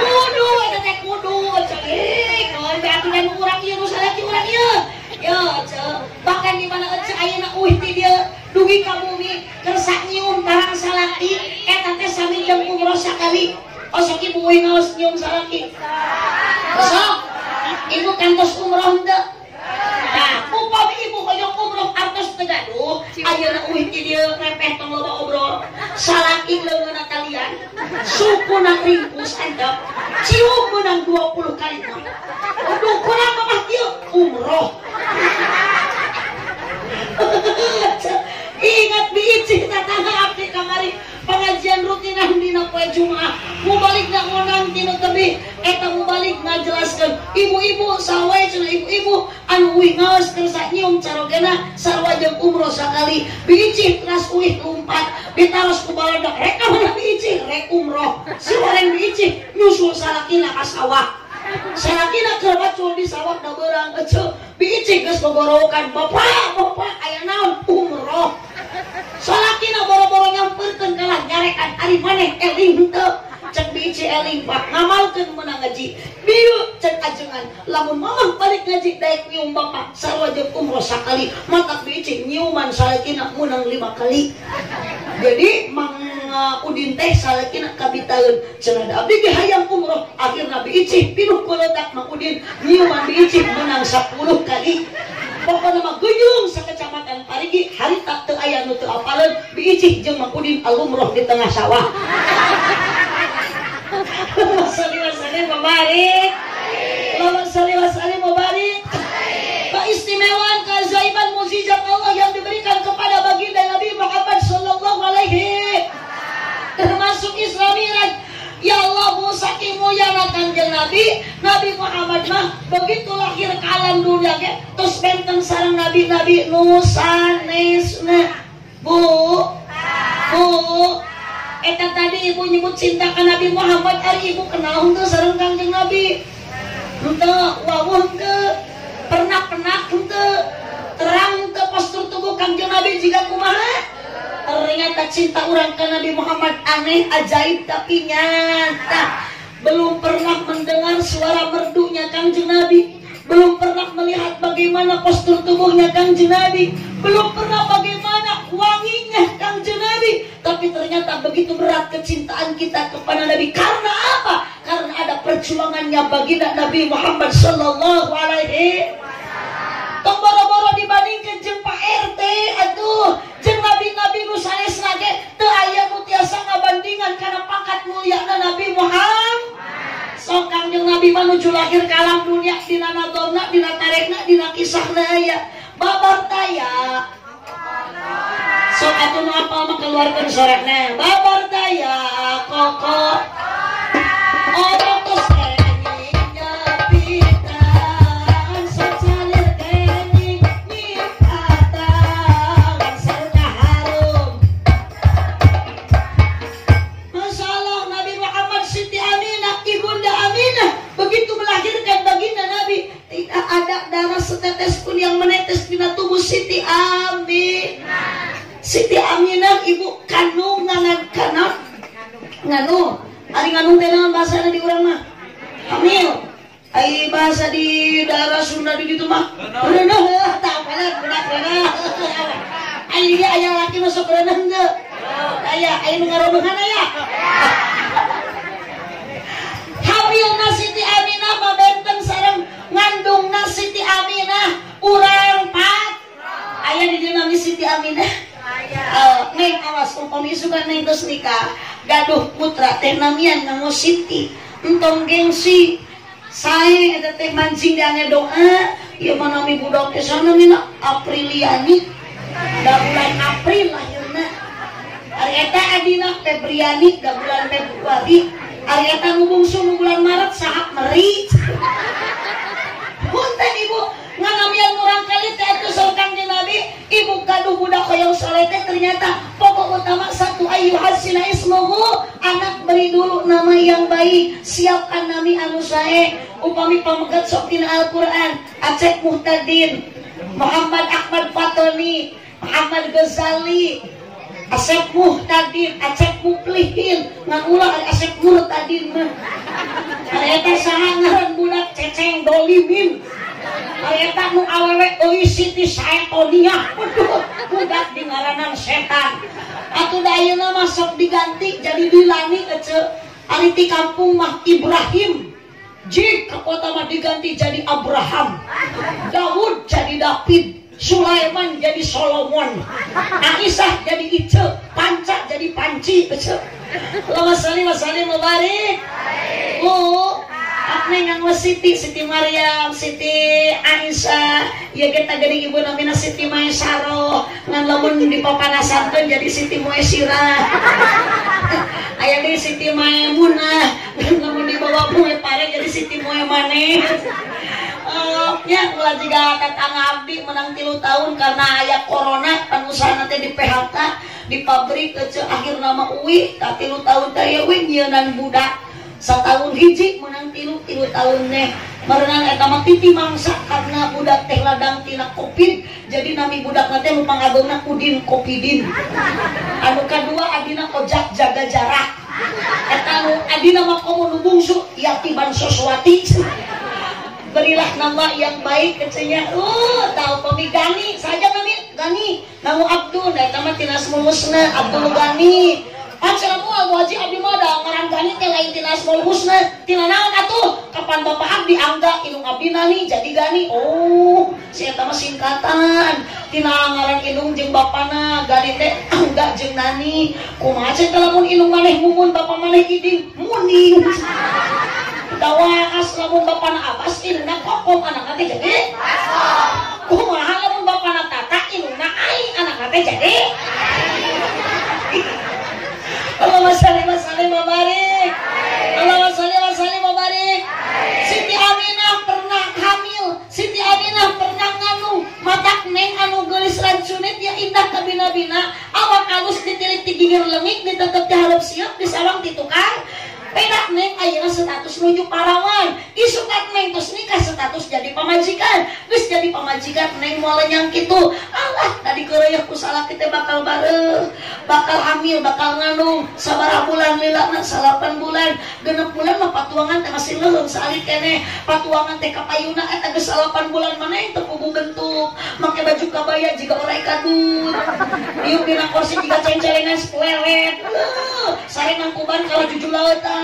kudu ada teh kudu kalau berarti kan kurang iya nusalaki kurang iya. Ya bahkan di mana ayah nak uih di dia dugi kamu nih kersak nyium tarang salaki eta teh sami jam umroh sakali osok ibu uih ngawas nyium salaki osok ibu kantos umroh ente nah upami ibu hoyong umroh artos tegaduh ayeuna uih di dieu repeh tong loba obrol. Salaki leungeunna kalian suku na ringkus antep cium menang 20 kali mah aduh kurang mah kieu umroh. Ingat biicih tatangga abdi kamari pengajian rutinan dina poe Jumat mau balik nak ngonang tino tebi eta mau balik ngajelaskan ibu-ibu sawai ibu-ibu anu uih ngaos kersa nyium carogena sarwa jeung umroh sakali. Biicih teras uih lumpat ditaros ku baladak rek mana biicih rek umroh. Si orang biicih nyusul salakina ka sawah. Salakina keur bacul di sawah da beurang ece biicih geus gogorokan bapak bapak aya naon? Umroh. Salakina boro-boro nyamperkeun kalah nyarekan ari eling henteu cek biji eling pak ngamalkeun menang ngaji. Bieu cek ajengan lamun mamah balik ngaji daek nyium bapak. Sarua jeung umroh sakali maka biji nyiuman salakina menang lima kali. Jadi mang udin teh salakina kabitaeun. Cenah da abdi ge hayang umroh akhirna biji pinuh kuledak mang udin. Nyiuman biji menang 10 kali pokoknya mah guyung sekecamatan Parigi hari tak teu aya nu teu apaleun biicih jeung Mang Udin alumroh di tengah sawah. Salli wa sallim wa barik Allahumma salli wa sallim wa barik Keistimewaan keajaiban mukjizat Allah yang diberikan kepada baginda Nabi Muhammad sallallahu alaihi. Termasuk Isra Miraj Ya Allah Musa yang kanjeng Nabi. Nabi Muhammad mah begitu lahir ke alam dunia ke terus benteng sarang Nabi Nabi nusanesna Bu. Bu. Eta tadi ibu nyebut cinta ke Nabi Muhammad hari ibu kenal untuk sarang kanjeng Nabi. Ente wawuh ke. Pernah pernah ente terang ke postur tubuh kanjeng Nabi jika kumaha ternyata cinta orang ke Nabi Muhammad aneh ajaib tapi nyata. Belum pernah mendengar suara merdunya kanjeng Nabi. Belum pernah melihat bagaimana postur tubuhnya kanjeng Nabi. Belum pernah bagaimana wanginya kanjeng Nabi. Tapi ternyata begitu berat kecintaan kita kepada Nabi. Karena apa? karena ada perjuangannya baginda Nabi Muhammad Sallallahu Alaihi Tong boro-boro dibandingkan jeng Pak RT aduh. Jeng nabi-nabi nu sanes lagi teu aya nu tiasa ngabandingan karena pangkat mulyana Nabi Muhammad. Sok kangjeng Nabi menuju lahir kalam dunia dina nadona dina tarekna dina kisahna aya babar taya. Sok atuh nu apal mah keluarkeun sorekna babar taya koko doa mana budak ke sana Apriliani. Muhtadin Muhammad Ahmad Fatoni Muhammad Ghazali Asep Muhtadin Aceh Muplihin ngan ulah Asep Muhtadin mah eta saha ngaran budak ceceng dolimin Eta nu awewe euy Siti Saetonia. Waduh, budak di setan. Atuh da ayeuna mah sok diganti jadi Dilani ece. Ari ti kampung mah Ibrahim. Jika kota diganti jadi Abraham. Daud jadi David. Sulaiman jadi Solomon. Aisyah jadi Ice. Panca jadi Panci ece. Allahumma sholli wa sallim wa barik. Oh, Neng yang Siti, Siti Maryam, Siti Aisyah, ya kita jadi ibu namina Siti Maesaro, ngan lamun di papanasankeun jadi Siti Moesira. Aya di Siti Maemunah, Moe Maneh. Eh, ya ulah juga tetangga abdi menang tilu tahun karena aya corona kan usaha nanti di PHK di pabrik kecil akhir nama uwi tak tilu tahun teh we nyieunnan budak. Setahun hiji menang tilu tilu tahun nih merenang eta mah titi mangsa karena budak teh ladang tina covid jadi nami budak nanti lupa ngagona udin kopidin. Anu kedua adina ojak jaga jarak eta anu adina mah komo nu bungsu yatiban soswati berilah nama yang baik kecenya uh tahu pemi Gani? Saja nami Gani. Namu Abdul nah eta mah tina semulusna Abdul Gani Kapan Bapak Abdi angga indung Abdi nani jadi gani. Oh, si eta mah singkatan. Tina ngaran indung jeung bapana gani teh angga jeung nani. Kumaha teh lamun indung maneh mumun bapak maneh iding muning. Dawaas lamun bapana abas indungna kokom anak teh jadi. Kumaha lamun bapana tata indungna ai anak teh jadi. Allahumma salli wa sallim wa barik. Allahumma salli wa sallim wa barik. Siti Aminah pernah hamil. Siti Aminah pernah nganu matak neng anu gelis rancunit ya indah ka bina-bina. Awak alus ditilik di gigir lengik ditetep di harap siap di sawang Beda neng. Ayeuna status nuju parawan isukan neng terus nikah status jadi pamajikan. Terus jadi pamajikan neng mau lenyang gitu Allah tadi keroyok ku salah kita bakal bareng. Bakal hamil bakal ngandung sabar bulan lila nak salapan bulan. Genep bulan mah patuangan teh masih leuheung saalit kene. Patuangan teh kapayuna eta geus salapan bulan mana yang terkubu bentuk make baju kabaya jika orang kadut. Ieu dina kursi jika cengcelengan sepelewet sare nangkuban kalau jujur lautan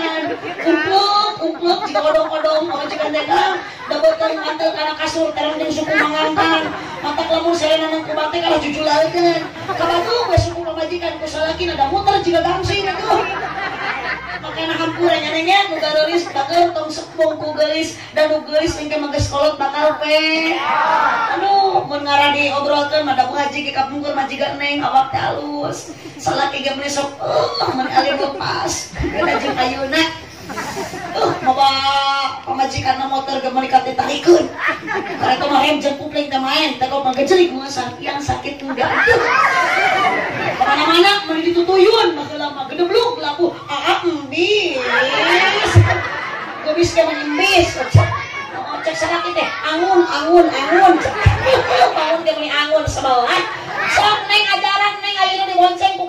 umpluk jika odong-odong mau jika dagang dabotan mantel karena kasur terang jeung suku mangantan mata lamun sare nangkuban teh kalau jujur lautan kabatu we suku pamajikan ku salaki ada muter jika gangsing atuh makanya hampura nyananya nu garis bakal tong sepung ku gelis dan nu gelis engke mages kolot bakal pe. Aduh mun ngarani obrolkeun mah da haji ke kapungkur majiga neng awak teh alus ge meuli sok uh mun alir lepas beda jeung ayeuna Uh, mawa pamajikan na motor ge meuli kate tarikeun. Karena itu mah hem jeung kupling teh main, teh kau manggejelik mun yang sakit enggak. Ke mana-mana mau ditutuyun, baheula mah gedebluk labu aa embis. Gebis ke menimbis. Oh, cek sana kita angun angun angun. Bangun meni angun sebelah. Sok neng ajaran dibonceng ku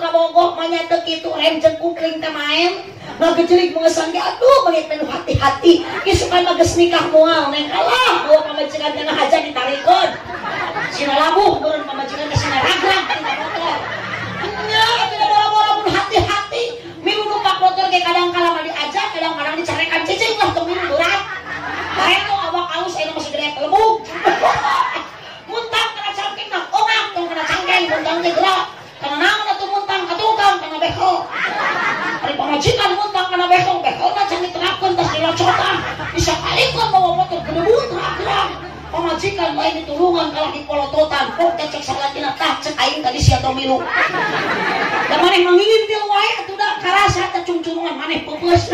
nya teu kitu rem jeung kupling teh main. Ngagejelik mengesan ge aduh bagi penuh hati-hati. Isukan mah geus nikah moal neng kalah bawa pamajikan teh haja ditarikeun. Sina labuh turun pamajikan ke sina motor. Nya tidak bola-bola pun hati-hati. Milu numpak motor kayak kadang-kadang mah diajak, kadang-kadang dicarekan cicing lah tuh milu berat. Bae tuh awak alus ayeuna masih gede telebuk. Muntang kena cangkeng nah, ongak tong kena cangkeng muntang teh gerak. Karena naon atuh muntang katukang kana behol. Ari pamajikan muntang kana behol, behol mah can diterapkeun tas dilocotan. Bisa kalikeun bawa motor gedebut gerak-gerak. Pamajikan lain ditulungan kalah di polototan. Kok cek salakina tah cek aing tadi sia milu. Da maneh mangingin dia wae atuh da karasa teh cungcurungan maneh peupeus.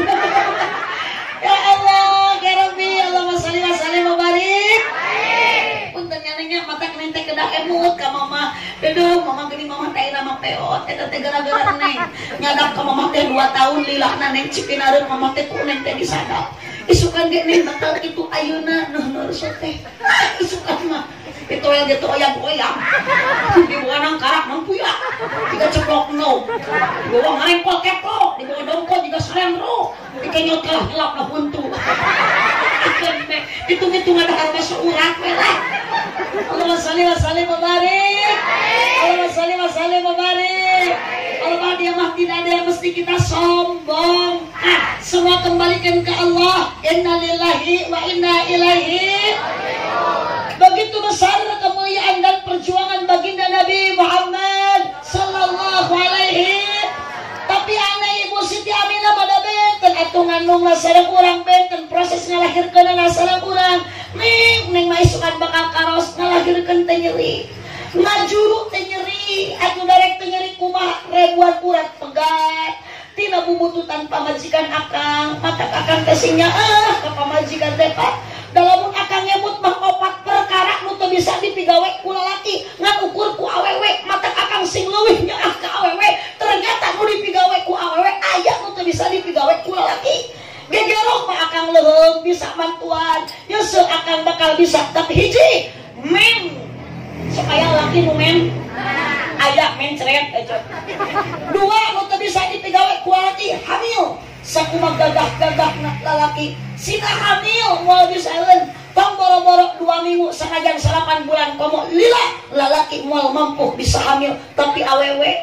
ya Allah, ya Rabbi, Allahumma shalli wa sallim barik. Nyanyinya mata kenen teh kedah emut ka mama. Dedeu mama gini mama teh nama peot eta teh gara-gara neng. Nyadak ka mama teh 2 tahun lilahna neng cipinareun mama teh ku neng teh disadap. Isukan ge neng bakal kitu ayeuna nuh nur teh. Isukan mah itu yang gitu oyang oyang di bawah nang karak mampu ya jika ceplok no di bawah ngarempol kepo di bawah dongko juga serendro di kenyot kalah gelap na buntu. Itu itu ada harga seurat merah Allahumma salli wa sallim wa barik Allahumma salli wa sallim wa Allah dia mah tidak ada yang mesti kita sombong. Ah, semua kembalikan ke Allah. Inna lillahi wa inna ilaihi begitu besar kemuliaan dan perjuangan baginda Nabi Muhammad sallallahu alaihi. Tapi aneh ibu Siti Aminah pada benten atuh ngandung sareng urang benten proses ngalahirkeun sareng urang ning ning bakal karos. Ngalahirkeun teh nyeri ngajuru teh singnya ah ka pamajikan teh pak dalam akang nyebut mah opat perkara nu teu bisa dipigawe ku lalaki. Ngan ukur ku awewe mata akang sing leuwih nyaah ka awewe ternyata nu dipigawe ku awewe aya nu teu bisa dipigawe ku lalaki. Gegerok mah akang leuheung bisa bantuan. Ya akang bakal bisa tapi hiji. Men supaya laki nu men. Aya men ceret aja dua gagah-gagah lalaki. Sina hamil mau disalin tong boro-boro dua minggu sengaja salapan bulan komo lila lalaki mau mampu bisa hamil. Tapi awewe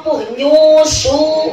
mampu nyusu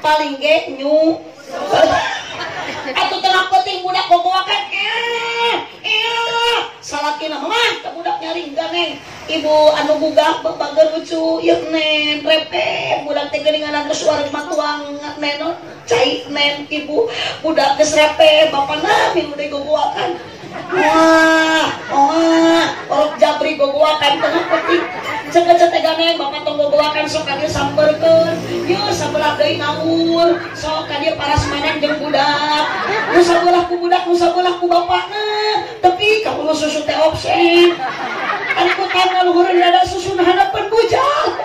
paling ge nyu. Atuh tengah penting budak gogoakan eh eh. Salaki na mah ka budak nyaring ganeng ibu anu gugah bager lucu. Ieu nen repe budak teh geuningan geus suara matuang nenon cai nen ibu. Budak geus repe bapana minggu deui gogoakan wah wah orok jabri gogoakan tengah penting cek teh ganeng bapak tong gogoakan sok ka dieu samperkeun ieu sabelah deui naur sok ka dieu parasmanan jeung budak. Nu sabelah ku budak nu sabelah ku bapakna tapi kamu nu susu teh opsen kan ku kana luhureun ada susu na hadapan bujal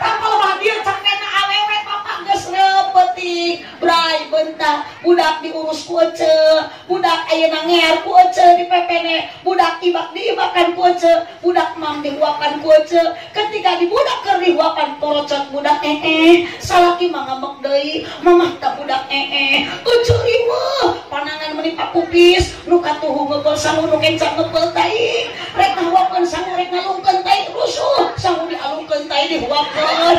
tapal mah dia cak awewe bapak geus repeuting bray bentah budak diurus ku ece budak ayeuna ngear ku ece dipepene budak ibak diibakan ku ece budak mam dihuapan ku ece ketika di budak keur dihuapan porocot budak eh eh. Salaki mah ngambek mamah tak budak eh eh. Ece riweuh. Panangan meuni pakupis nu katuhu ngeupel sangu nu kencang ngeupel tai. Rek ngahuakeun sangu rek ngalungkeun tai. Rusuh. Sangu dialungkeun tai dihuakeun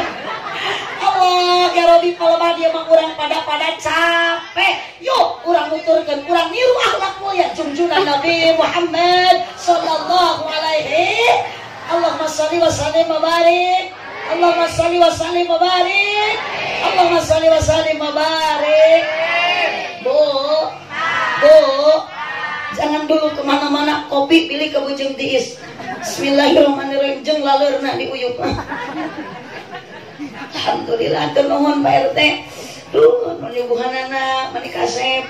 Allah ya Robi kalau dia mah urang pada pada capek. Yuk urang nuturkeun urang niru akhlak mulia junjungan Nabi Muhammad sallallahu alaihi. Allahumma shalli wa sallim wa barik. Allahumma shalli wa sallim wa barik. Allahumma shalli wa sallim wa barik. Bu Bu jangan dulu ke mana-mana kopi pilih ke bujung tiis. Bismillahirrahmanirrahim jeung lalurna diuyup Alhamdulillah nuhun Pak RT Duh, anak, mani kasep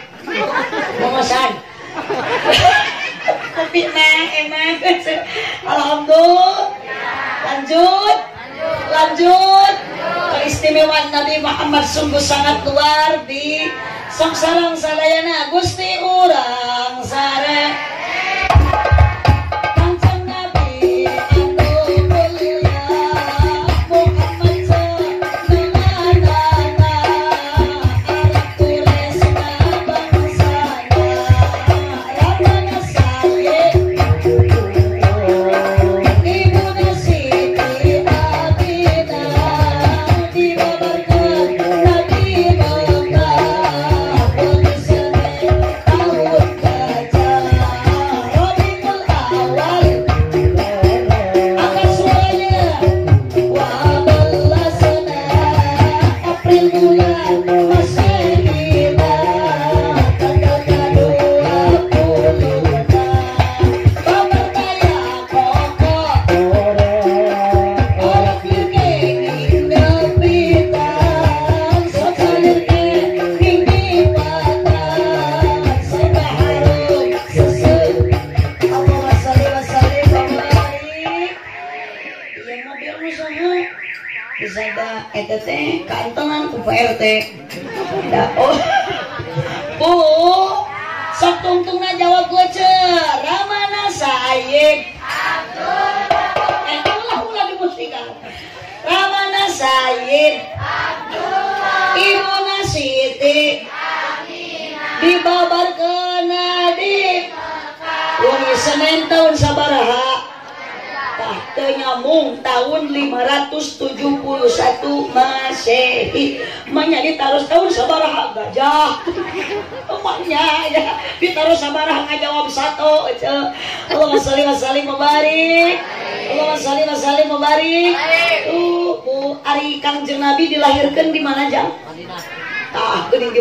Memesan. Kopi nah, enak Alhamdulillah. Lanjut. Lanjut. Keistimewaan Nabi Muhammad sungguh sangat luar di Sang sarang sadayana Gusti urang sare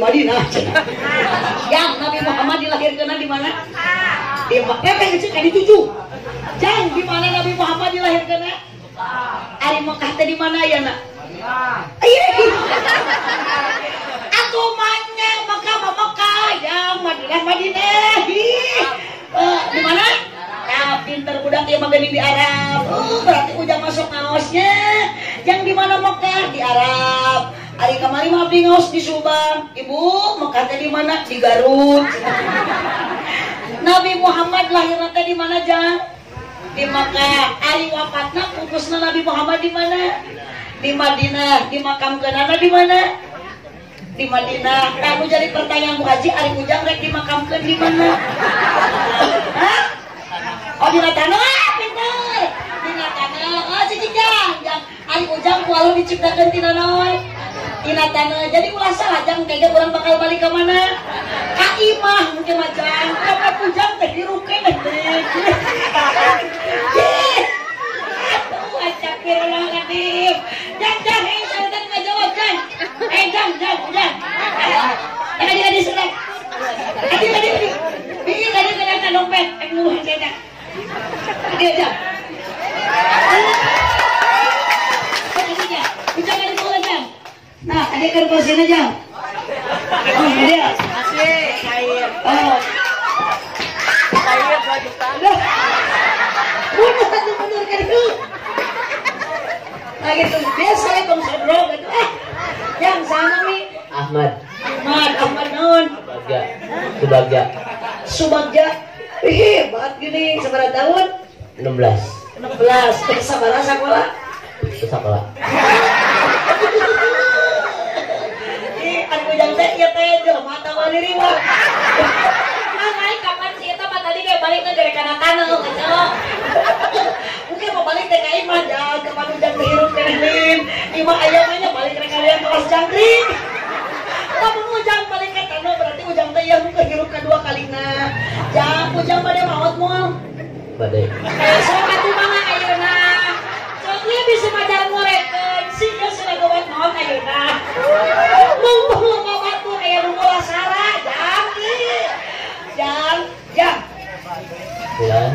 di Madinah. Yang Nabi Muhammad dilahirkan di mana? Di Mekah. Cek di tujuh. Jang di mana Nabi Muhammad dilahirkan? Ari Mekah di mana ya nak? Iya. Aku manya Mekah Mekah, yang Madinah Madinah. Eh, di mana? Ya, pinter budak magani di Arab. Oh, berarti ujang masuk ngaosnya. Yang di mana Mekah? Di Arab. Ari kamari mah ngaos di Subang. Teh di mana? Di Garut. Nabi Muhammad lahir teh di mana, Jang? Di Mekah. Ari wafatna pupusna Nabi Muhammad di mana? Di Madinah. Di makam kenana di mana? Di Madinah. Kamu jadi pertanyaan Bu Haji, Ari Ujang rek dimakamkeun di mana? Oh di Natana, ah, pinter. Di Natana, oh si Jang. Ari Ujang kualu diciptakeun tina naon? Jadi ulah salah Jang, kayaknya orang bakal balik ke mana? Ka Imah mungkin mah Jang. Kapan Ujang teh teh. Aduh. Jang, Jang, eh, Jang. Eh, ternyata dompet. Eh. Tadi, Jang. Ujang, tadi, boleh, Jang. Nah, tadi kan Jang. Oh, dia. Oh. Udah. Bunuh satu mundur kan itu. Nah gitu, biasa ya bang gitu. Eh, yang sana nih. Ahmad Ahmad, Ahmad Nun. Subagja Subagja Subagja. Ih, hebat gini, seberapa tahun? 16 16. Eh, sabar sekolah. sekolah Ih, aku yang teh ya teh jelema mata wali riwa. Mamai kapan sih eta mah tadi kayak balik ke gara kana tanah kacau. Mungkin mau balik teh ka imah jangan ke mana jangan kehirup kenehin. Imah ayamnya balik ke kalian kelas jangkrik. Lamun ujang balik ke tanah berarti ujang teh yang kehirup kedua kalinya. Jangan ujang pada maut moal. badai Eh sok atuh mah ayeuna. Sok bisa majar ngorekeun sih geus sudah gawat naon ayeuna. Mumpung loba batur aya nu ngolah sara, jang. bulan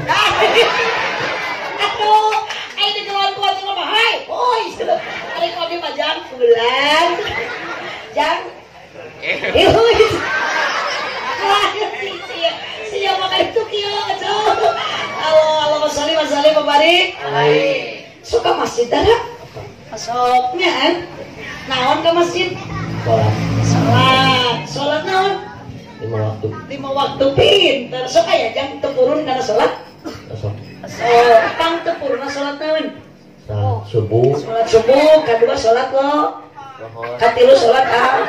Aduh, ayo di jalan tua tuh mah, hai, oi, ada kau di majang bulan, jang, eh, oi, wah, si si si yang makan itu kio, aduh, halo, halo, mas Ali, mas Ali, babarik, Hai. Suka masjid ada, masuknya kan, naon ke masjid, sekolah sholat, sholat naon, lima waktu. Lima waktu. Pinter, suka ya jang tempurun karena sholat, oh, pang tempurun sholat naon. saat subuh. Sholat subuh, kedua sholat lo, katilu sholat ah.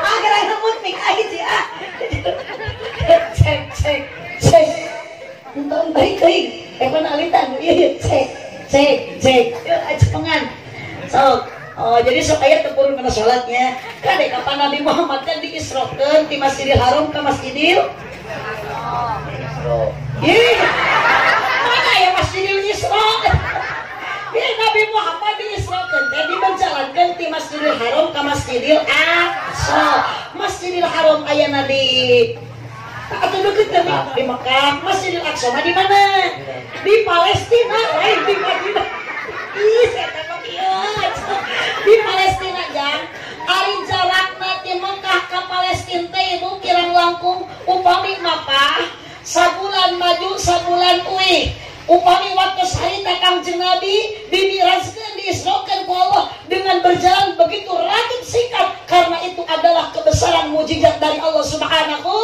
Agar ada mutmik aja ah. Cek, cek, cek. Untung baik. Eh mana alitan? Iya, iya, cek, cek, cek. Yuk, aja pengan. So, Oh, jadi sok aya tempurun kana sholatnya. Kade kapan Nabi Muhammad kan diisrokeun di Masjidil Haram ke Masjidil Ih, mana ya Masjidil Isra? Ih, Nabi Muhammad diisrakan teh diberjalankan di Masjidil Haram ke Masjidil Aqsa. Masjidil Haram aya di atau deket kan di, di Mekah, Masjidil Aqsa mah di mana? Di Palestina, lain di Madinah. Ih, saya tembak ieu. Di Palestina jang. Ari jarakna ti Mekah ke Palestina teh ibu kirang langkung upami mapah sabulan maju sabulan uih upami waktu sarita kangjeng Nabi dimiraskan diisrokan ku Allah dengan berjalan begitu rajin singkat karena itu adalah kebesaran mujizat dari Allah subhanahu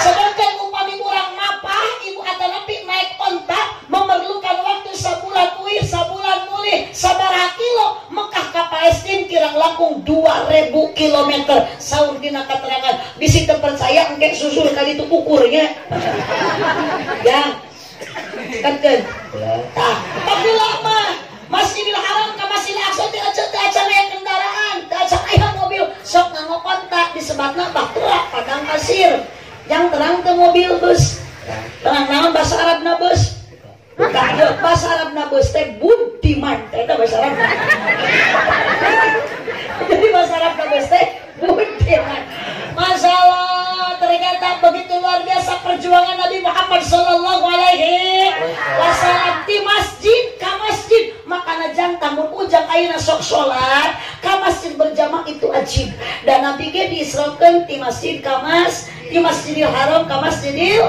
sedangkan upami orang mapah ibu atanapi naik onta memerlukan waktu sabulan uih sabulan mulih sabaraha kilo? Mekah ke Palestina kirang langkung 2000 kilometer. Saur dina keterangan bisi percaya engke susul kali itu ukurnya. Ya kan kan bulan Tah, Abdullah mah Masjidil Haram ke Masjidil Aqsa tidak cerita acara yang kendaraan, acara yang mobil, sok nganggo kontak disebutna bahtera padang pasir. Yang terang ke mobil bus. Terang naon bahasa Arab na bus. Bukan yuk, bahasa Arab na bus teh budiman, itu bahasa Arab. Jadi bahasa Arab na bus teh budiman. Masalah ternyata begitu luar biasa perjuangan Nabi Muhammad sallallahu alaihi wasallam. Di masjid ka masjid. Makana jang tamun ujang ayeuna sok salat ka masjid berjamaah itu wajib dan nabi ge diisrokeun ti masjid ka mas di masjidil haram ka masjidil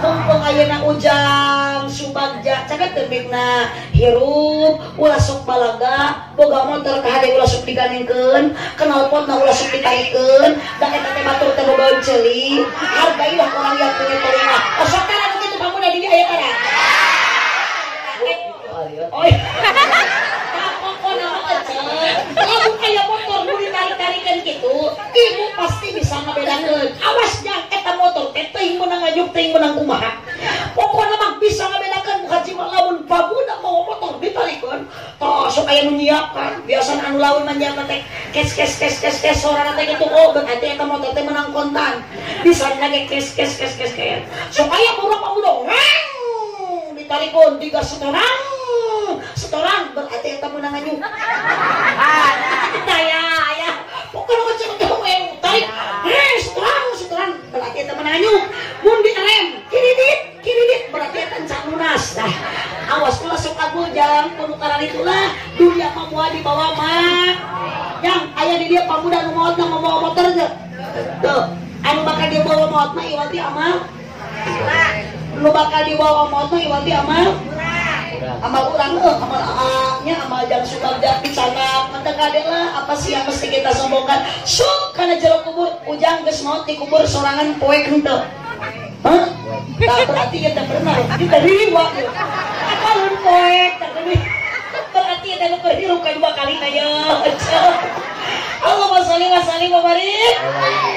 mumpung ayeuna ujang. Subagja caket tebikna hirup ulah sok balaga. Boga motor ka hade ulah sok digandengkeun kenal potna ulah sok ditarikeun da eta teh batur teh ceuli hargailah orang yang punya telinga osok kana begitu kamu da di aya kana Oh iya. Mah ecek. Lamun aya motor nu ditarik-tarikeun kitu, ibu pasti bisa ngabedakeun. Awas jang eta motor teh teuing meunang ngajug teuing meunang kumaha. Pokoknya mah bisa ngabedakeun bukan cuma lamun babudak mau motor ditarikeun. Toh sok aya nu nyiapkan. Biasa anu lawan mah nyiapkan teh kes kes kes kes kes sorana teh kitu. Oh berarti eta motor teh menang kontan. Bisa lagi kes kes kes kes kes. Sok aya budak pamuda. Ditarikeun tiga setorang setoran. Berarti eta menang anu daya ya. Pokoknya macam kamu yang tarik. Eh setoran setoran. Berarti eta di rem. Kiri dit kiri dit. Berarti eta can lunas. Nah awas pula sok aku jangan penukaran itulah. Dunia mah moal dibawa mah yang ayah di dia pamuda nu maot motor tuh anu bakal dia bawa maot mah iwati amal nu bakal dibawa maot mah iwati amal amal orang eh amal aaknya amal jangan suka jadi sana. Lah apa sih yang mesti kita sombongkan? So karena jero kubur ujang geus maut di kubur sorangan poe henteu Hah? Tak berarti kita pernah kita riwa. Lu poe tak berarti lu berhirup kedua kali ya? Allahumma sholli wa sallim wa barik.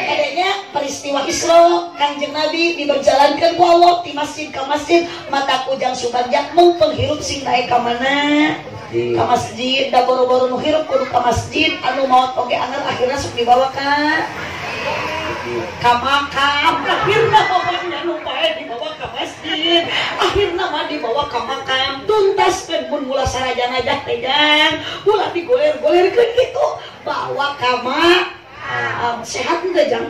Adanya peristiwa Isra Kanjeng Nabi diberjalankan ku Allah di masjid ke masjid mata kujang subagja mung penghirup sing naik ka mana? Ka masjid. Da boro-boro nu hirup kudu ka masjid. Anu maot oge anger akhirnya sok dibawa ka Ka makam akhirnya pokoknya lupa dibawa ke masjid akhirnya mah dibawa ke makam tuntaskan pun mula sarajana teh tegan mula digoler-golerkeun kitu bawa ka makam ah. sehat enggak jang?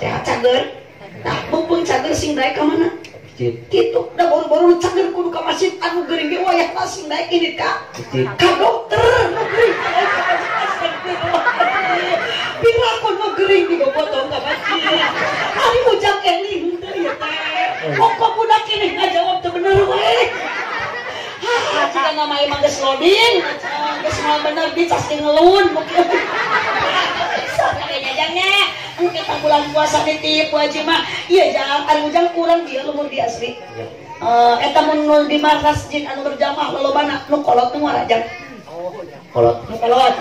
Sehat cager? Nah mumpung cager sing daek ka mana Masjid. gitu. Dah baru-baru cager kudu ka masjid anu geuring ge wayah na sing daek ini ka Masjid. ka dokter nu geuring Pirakon nu geuring digobotong ka masjid. Ari ujang eling teh ieu teh pokok budak ini ngajawab teu bener we jika nama emang geus loading, geus bener dicas di ngelun. Anu kita bulan puasa ditipu aja mah. Iya jang, anu ujang kurang dia lumur di asli. Eh, eta mun di masjid anu berjamaah lolobana nu kolot nu warajang. Kolot. Nu kolot.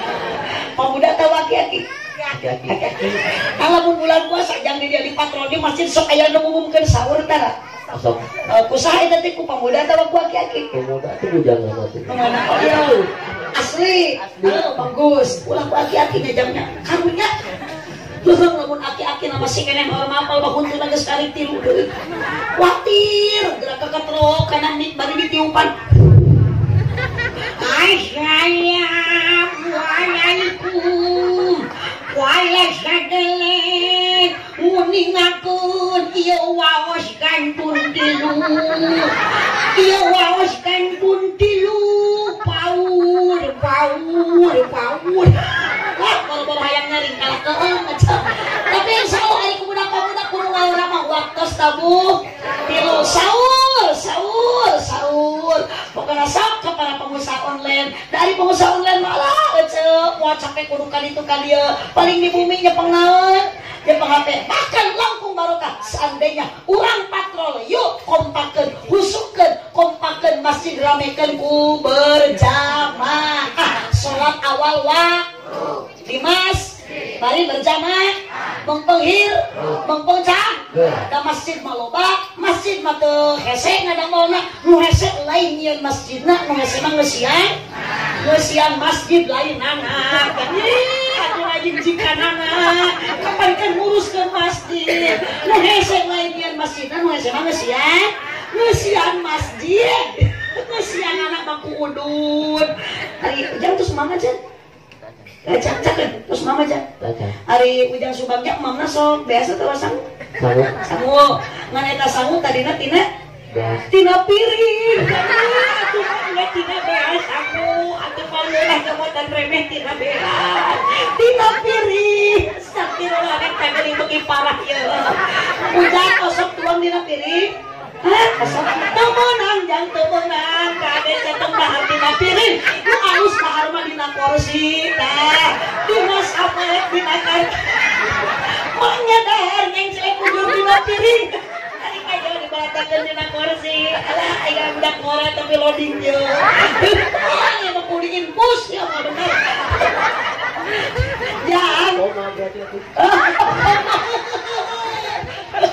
Pemuda teh aki-aki. Kaki-kaki. Kalau mun bulan puasa jang di dia di patroli masjid sok aya nu ngumumkeun sahur tara. Asok. Eh, kusaha eta teh ku pemuda teh ku aki-aki. Pemuda itu bujang tuh. Mana oh. Asli. Oh, bagus. Ulah ku aki-aki nya jamnya. Karunya. Leuheung lamun aki-aki nama si keneh orang mapal mah huntuna geus kali tilu deui. Watir, gerak ke ketro kana nik bari ditiupan. Assalamualaikum. Waalaikumsalam. Nguningakeun ieu waos kantun tilu. Ieu waos kantun tilu. Paur, paur, paur. Wah, baru-baru hayang nyaring kalah keeng aja. Tapi insya Allah kemudian pemuda kudu ngaura mah waktu tabu. Tilu sahur, sahur, sahur. Pokoknya sok ke para pengusaha online. Dari pengusaha online malah ece mau capek kudu kali itu kali ya. Paling di bumi nya pengaun. Dia HP bahkan langkung barokah seandainya orang patrol yuk kompaken husuken kompaken masjid ramekan ku berjamaah sholat awal waktu Dimas Bari berjamaah mengpenghir mengpencah da masjid maloba masjid mah teu hese ngadamona nu hese lain nyeun masjidna nu hese mah masjid lain anak Ih, atuh lagi jikanana kapan kan nguruskeun masjid? Nu hese lain nyeun masjidna nu hese mah masjid. Ngeusian anak mah kuudun ari jam terus mama Cak, cak, terus mama cak. Baca. Ari ujang subagnya mamna sok biasa tuh sang. Sangu. sangu. Ngan eta sangu tadina tina? Tina piring enggak tina beas aku atuh panggilnya kemudian remeh tina beas tina piring astagfirullahaladzim teh geuning beuki parah ya. Ujang kosok tuang tina piring Hah? Kosok teu meunang jang teu meunang kade jatuh dahar tina piring nu alus dahar mah dina kursi teh dina sapet dina kar Maknya dahar yang celek ujur dina piring Tadi kayak dibalatakeun dina kursi Alah, aya budak ngora tapi loading je Ini mah kudu infus ya mah bener. Jangan. Berarti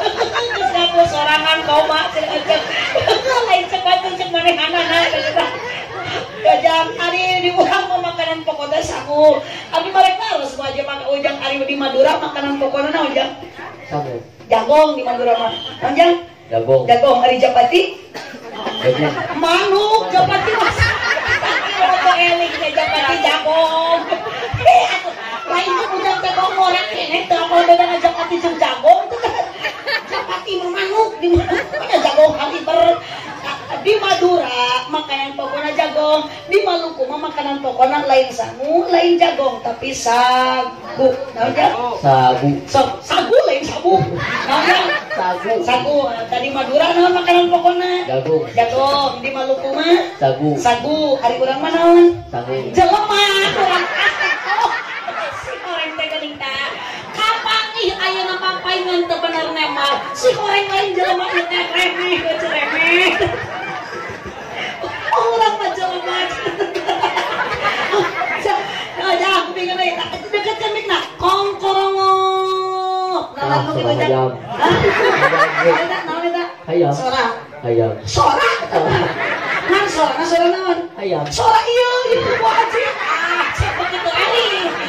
aku. Aku sorangan koma cek cek lain cepat cek manehanana Gajang ari di urang mah makanan pokoknya sangu. Abi mereka harus wajib makan ujang ari di Madura makanan pokoknya na ujang. Sama. Jagong di Madura mah. Ujang Jagung. jagong ari Japati. Manuk Japati mas. Apa eling Japati jagong. Eh, aku lain tuh ujang jagong ngorek kene beda na Japati jeung jagong. Japati mah manuk di mana? Jagong kaliber di Madura makanan pokoknya jagong. Di Maluku mah makanan pokoknya lain sangu lain jagong tapi sagu. Nah ya? Sagu. so, sagu lain sagu. Nah ya? Sagu. sagu. Tadi Madura nah makanan pokoknya. Jagung. jagong. Di Maluku mah. Sagu. sagu. Hari orang mana Sagu. jelema orang oh si orang teh geuning tah kapan ih ayeuna papaingan teu bener nemah si orang lain jelema teh remeh beuh remeh orang mah jelema jangan aku kan. Nah, Ah, lalu sama kita ayam. Hah? Naon eta? Naon eta? Ayam. Sora. Ayam. Sora. Ngan sora, ngan sora naon? Ayam. Sora iya, ibu Bu Haji. Ah, cek begitu Ali.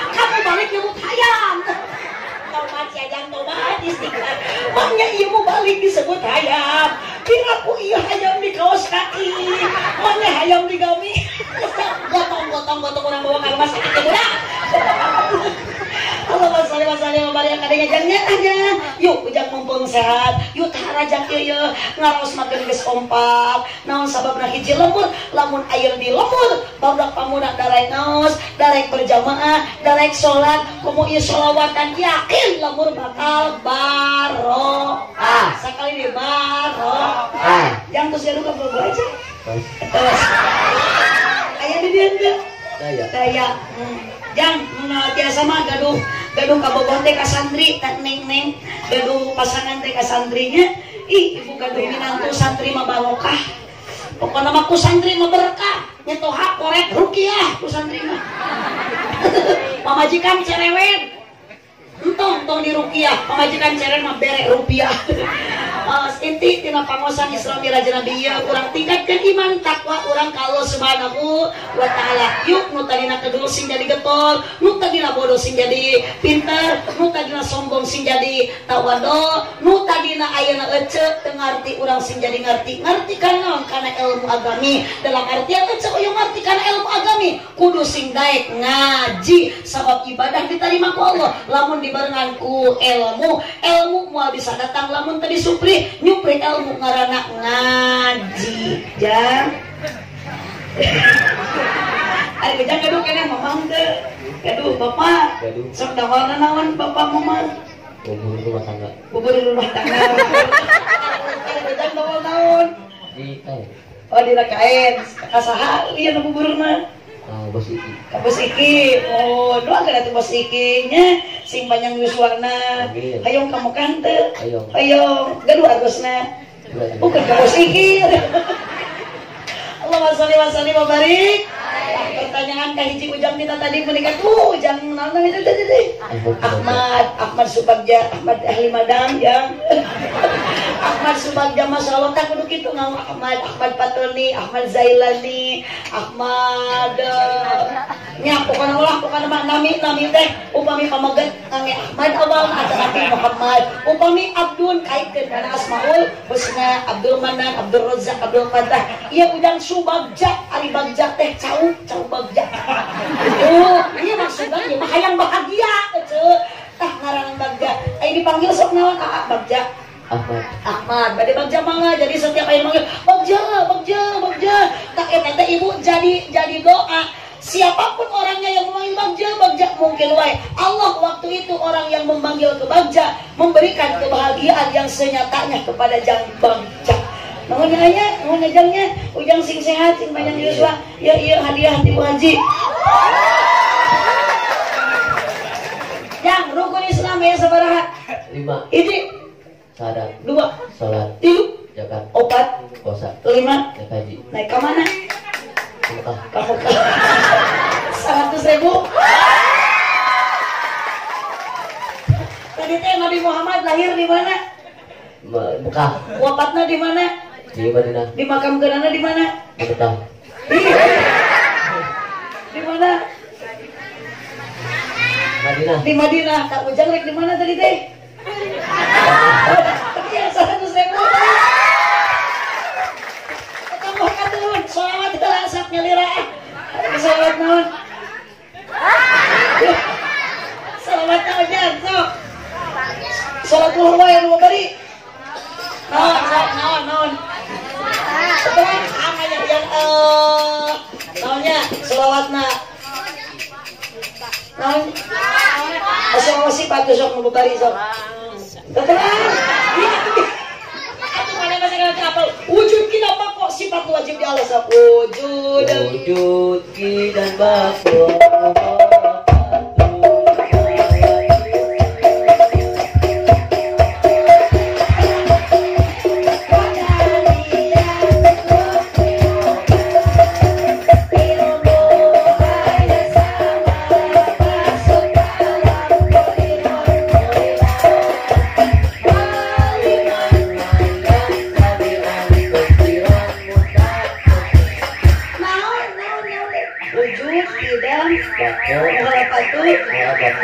Kamu balik ibu hayam. Tobat si ajang tobat istighfar. Maknya ibu balik disebut hayam. Kira aku iya hayam di kaos kaki. Maknya hayam di gami. Gotong gotong gotong orang bawa ke rumah sakit ya. Allah masalih masalih mabari yang kadang jangnya aja. Yuk ujang mumpung sehat. Yuk jang ieu ieu ngaros makin geus kompak. Naon sababna hiji lembur lamun air di lembur barudak pamuda darek ngaos, darek berjamaah, darek salat, kumu ieu sholawatan yakin lembur bakal barokah. Sakali di barokah. Ah. Yang tuh saya luka belum aja. Terus. Ayah di dia enggak? Daya. Jang, menurut biasa mah gaduh gaduh kabogoh teh ka santri tak neng neng gaduh pasangan teh ka santrinya ih ibu gaduh minantu santri mah barokah pokoknya mah ku santri mah berkah nyetoha korek rukiah ku santri mah pamajikan cerewet entong entong di rukiah. Pamajikan cerewet mah rupiah Uh, inti tina pangosan Islam Raja Nabi. Ya kurang tingkatkan iman takwa orang kalau subhanahu wa ta'ala. Yuk nu tadina kedul sing jadi getol nu tadina bodoh sing jadi pinter nu tadina sombong sing jadi tawado nu tadina ayeuna ece teu ngarti urang sing jadi ngarti kan naon? Kana ilmu agami. Dalam artian ece oyong ngarti kana ilmu agami. Kudu sing daek ngaji. Sabab ibadah diterima ku Allah. Lamun dibarengan ku ilmu ilmu moal bisa datang lamun tadi supri nyupri ilmu ngarana ngaji jang Ari bejang gaduh kene mamang teh. Gaduh bapak. Sok dawana naon bapak mamang. Bubur rumah tangga. Bubur rumah tangga. Bejang dawan naon. Di eh. Oh di kain. Kasaha ieu nu buburna. Ah, bos iki. Ka Bos Iki. Oh, doa ka bos Iki nya sing panjang yuswana. Amin. Hayong kamu kan teh. Hayong. Hayong. Gaduh. Berat. Bukan ka Bos Iki. Allahumma sholli wa sallim wa barik. Pertanyaan ka hiji ujang kita tadi menikah. Tuh ujang naon itu tadi. Ahmad, Ahmad Subagja, Ahmad Ahli Madam yang Ahmad Subagja Masya Allah tak kudu gitu ngawa Ahmad, Ahmad Patroni, Ahmad Zailani, Ahmad nya pokoknya ulah pokoknya mah nami nami teh upami pamaget ngange Ahmad awal acara Nabi Muhammad. Upami Abdul kaitkeun kana Asmaul Husna Abdul Manan Abdul Razak Abdul Fatah. Iya udang Subagja ari Bagja teh cau cau Bagja oh iya maksudnya ya mah hayang bahagia ce tah ngaran Bagja ai dipanggil sok naon? Aa Bagja Ahmad. Ahmad bade bagja mangga jadi setiap air manggil bagja bagja bagja tak eta teh ibu jadi jadi doa. Siapa pun orangnya yang memanggil bagja bagja mungkin wae. Allah waktu itu orang yang memanggil ke bagja memberikan kebahagiaan yang senyatanya kepada jang bagja Nuhun aya, nuhun ajangnya, ujang sing sehat, sing panjang Yuswa. Ya iya hadiah di Haji. Yang rukun Islam ya sabaraha? lima. Ini. Sadar. Dua, sholat. Tilu, zakat. Opat, puasa. Lima, naik haji. Naik ke mana? Mekah. Kamu seratus ribu. Tadi teh Nabi Muhammad lahir di mana? Me- Mekah. Wafatnya di mana? Di Madinah Di makam gerana di mana? di Mekah Di, mana? Madinah Di Madinah. Kak Ujang rek di mana tadi teh? Iya seratus ribu. Tambah katun, selamat lah sak nyelira. Selamat naon? Selamat naon jan, sok. Salat duhur wae nu bari. Naon, sok, naon, naon. Sekarang anganya yang eh? Asal sok sok. Wujud kita apa kok sifat wajib di Allah. Wujud. wujud dan bako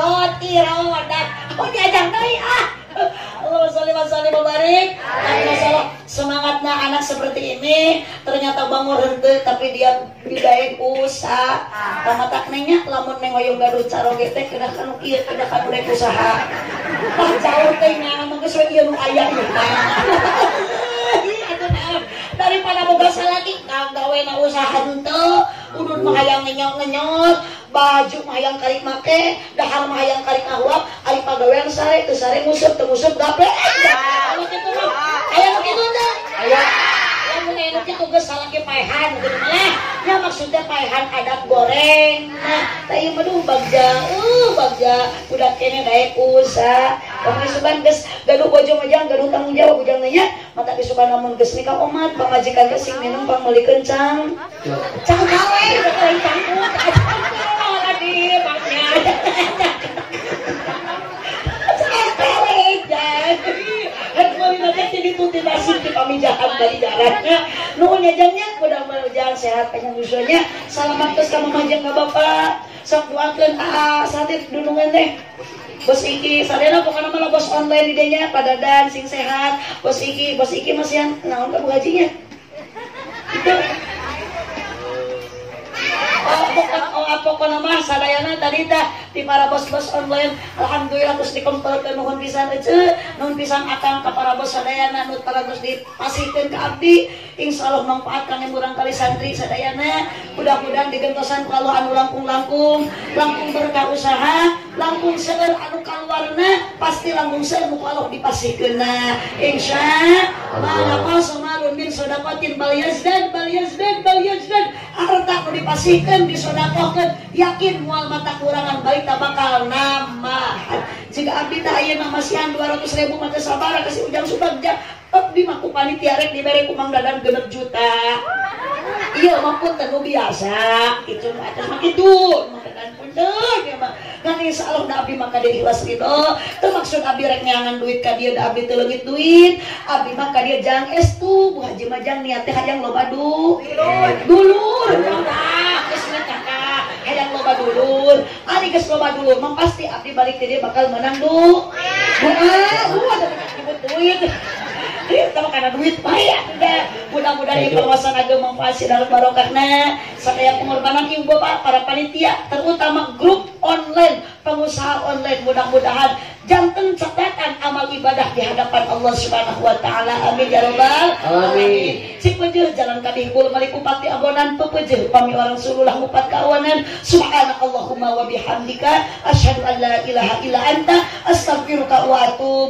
Pudrot, irodan Oh diajak doi ah. Allah salli wa sallim wa barik. Tapi masalah anak seperti ini Ternyata bangun hente Tapi dia bidain usaha. Tamatak nengnya lamun neng hoyong gaduh caroge teh Kedah kanu iya kedah kanu rek usaha. Lah jauh teh nang mangga sesuai iya nu aya ieu Aduh naon? Daripada boga salaki gawe na usaha henteu udun mah hayang ngenyot-ngenyot baju mah hayang karik make dahar mah hayang karik ngawap ari pagawean sare teu sare museup teu museup gape? Anu kitu mah aya nu kitu teh. Aya lamun aya nu kitu geus salaki paehan gitu mah ya maksudnya paehan adat goreng. Nah tah ieu mah duh bagja. Uh bagja. Udah kene daek usaha Kamu suban geus gaduh bojo majang gaduh tanggung jawab ujang nanya mata disukan namun geus nikah omat pamajikan geus sing minum pameli kencang. Cang kawe cang mudahan sehat panjang usianya selamat terus kamu majang ke bapak sok doakeun aa sate dudungan teh Bos Iki, sadena pokoknya malah bos online di dinya pada dan sing sehat. Bos Iki, bos Iki masih yang naon kamu gajinya? Itu. Oh, pokok, oh, pokoknya mah sadayana tadi tah di para bos-bos online alhamdulillah terus dikompelkeun nuhun pisan ece. Nuhun pisan akang ka para bos sadayana nu para terus dipasihkeun ka abdi. Insyaallah manfaat kang murang kali santri sadayana. Mudah-mudahan digentosan ku Allah anu langkung-langkung langkung berkah usaha langkung seueur anu kaluarna pasti langkung seueur nu ku Allah dipasihkeunna insya Allah. Apa somalun min sodakotin bal yazdad bal yazdad bal yazdad. Harta nu dipasihkeun disodakohkeun. Yakin mual mata kurangan baik tak bakal nambah. Jika abdi tak aya nama sian 200 ribu mata sabara kasih ujang subagja abdi mah ku panitia rek dibere ku mang dadan genep juta. Iya mah pun tenu biasa. Itu atas mah pun deuk ya mah ngan insya Allah da abdi maka dia ikhlas ridho termaksud abdi rek ngeangan duit ka dia da abdi teu leungit duit. Abdi maka dia jang estu bu haji mah jang niat teh hayang loba du dulur. Nah geus kakak hayang loba dulur. Ari geus loba dulur mah pasti abdi balik dia bakal menang du. Wah, lu ada duit kita karena duit banyak udah. Mudah-mudahan pengawasan agama fasih dalam barokahnya saya pengorbanan ibu bapak para panitia terutama grup online pengusaha online mudah-mudahan jantan catatan amal ibadah di hadapan Allah Subhanahu wa taala. Amin ya rabbal Amin. si pejeuh jalan kadihbul malik upati abonan pepejeuh pami orang sululah upat kawanan. Subhanakallahumma wa bihamdika. Asyhadu an la ilaha illa anta. Astaghfiruka wa atubu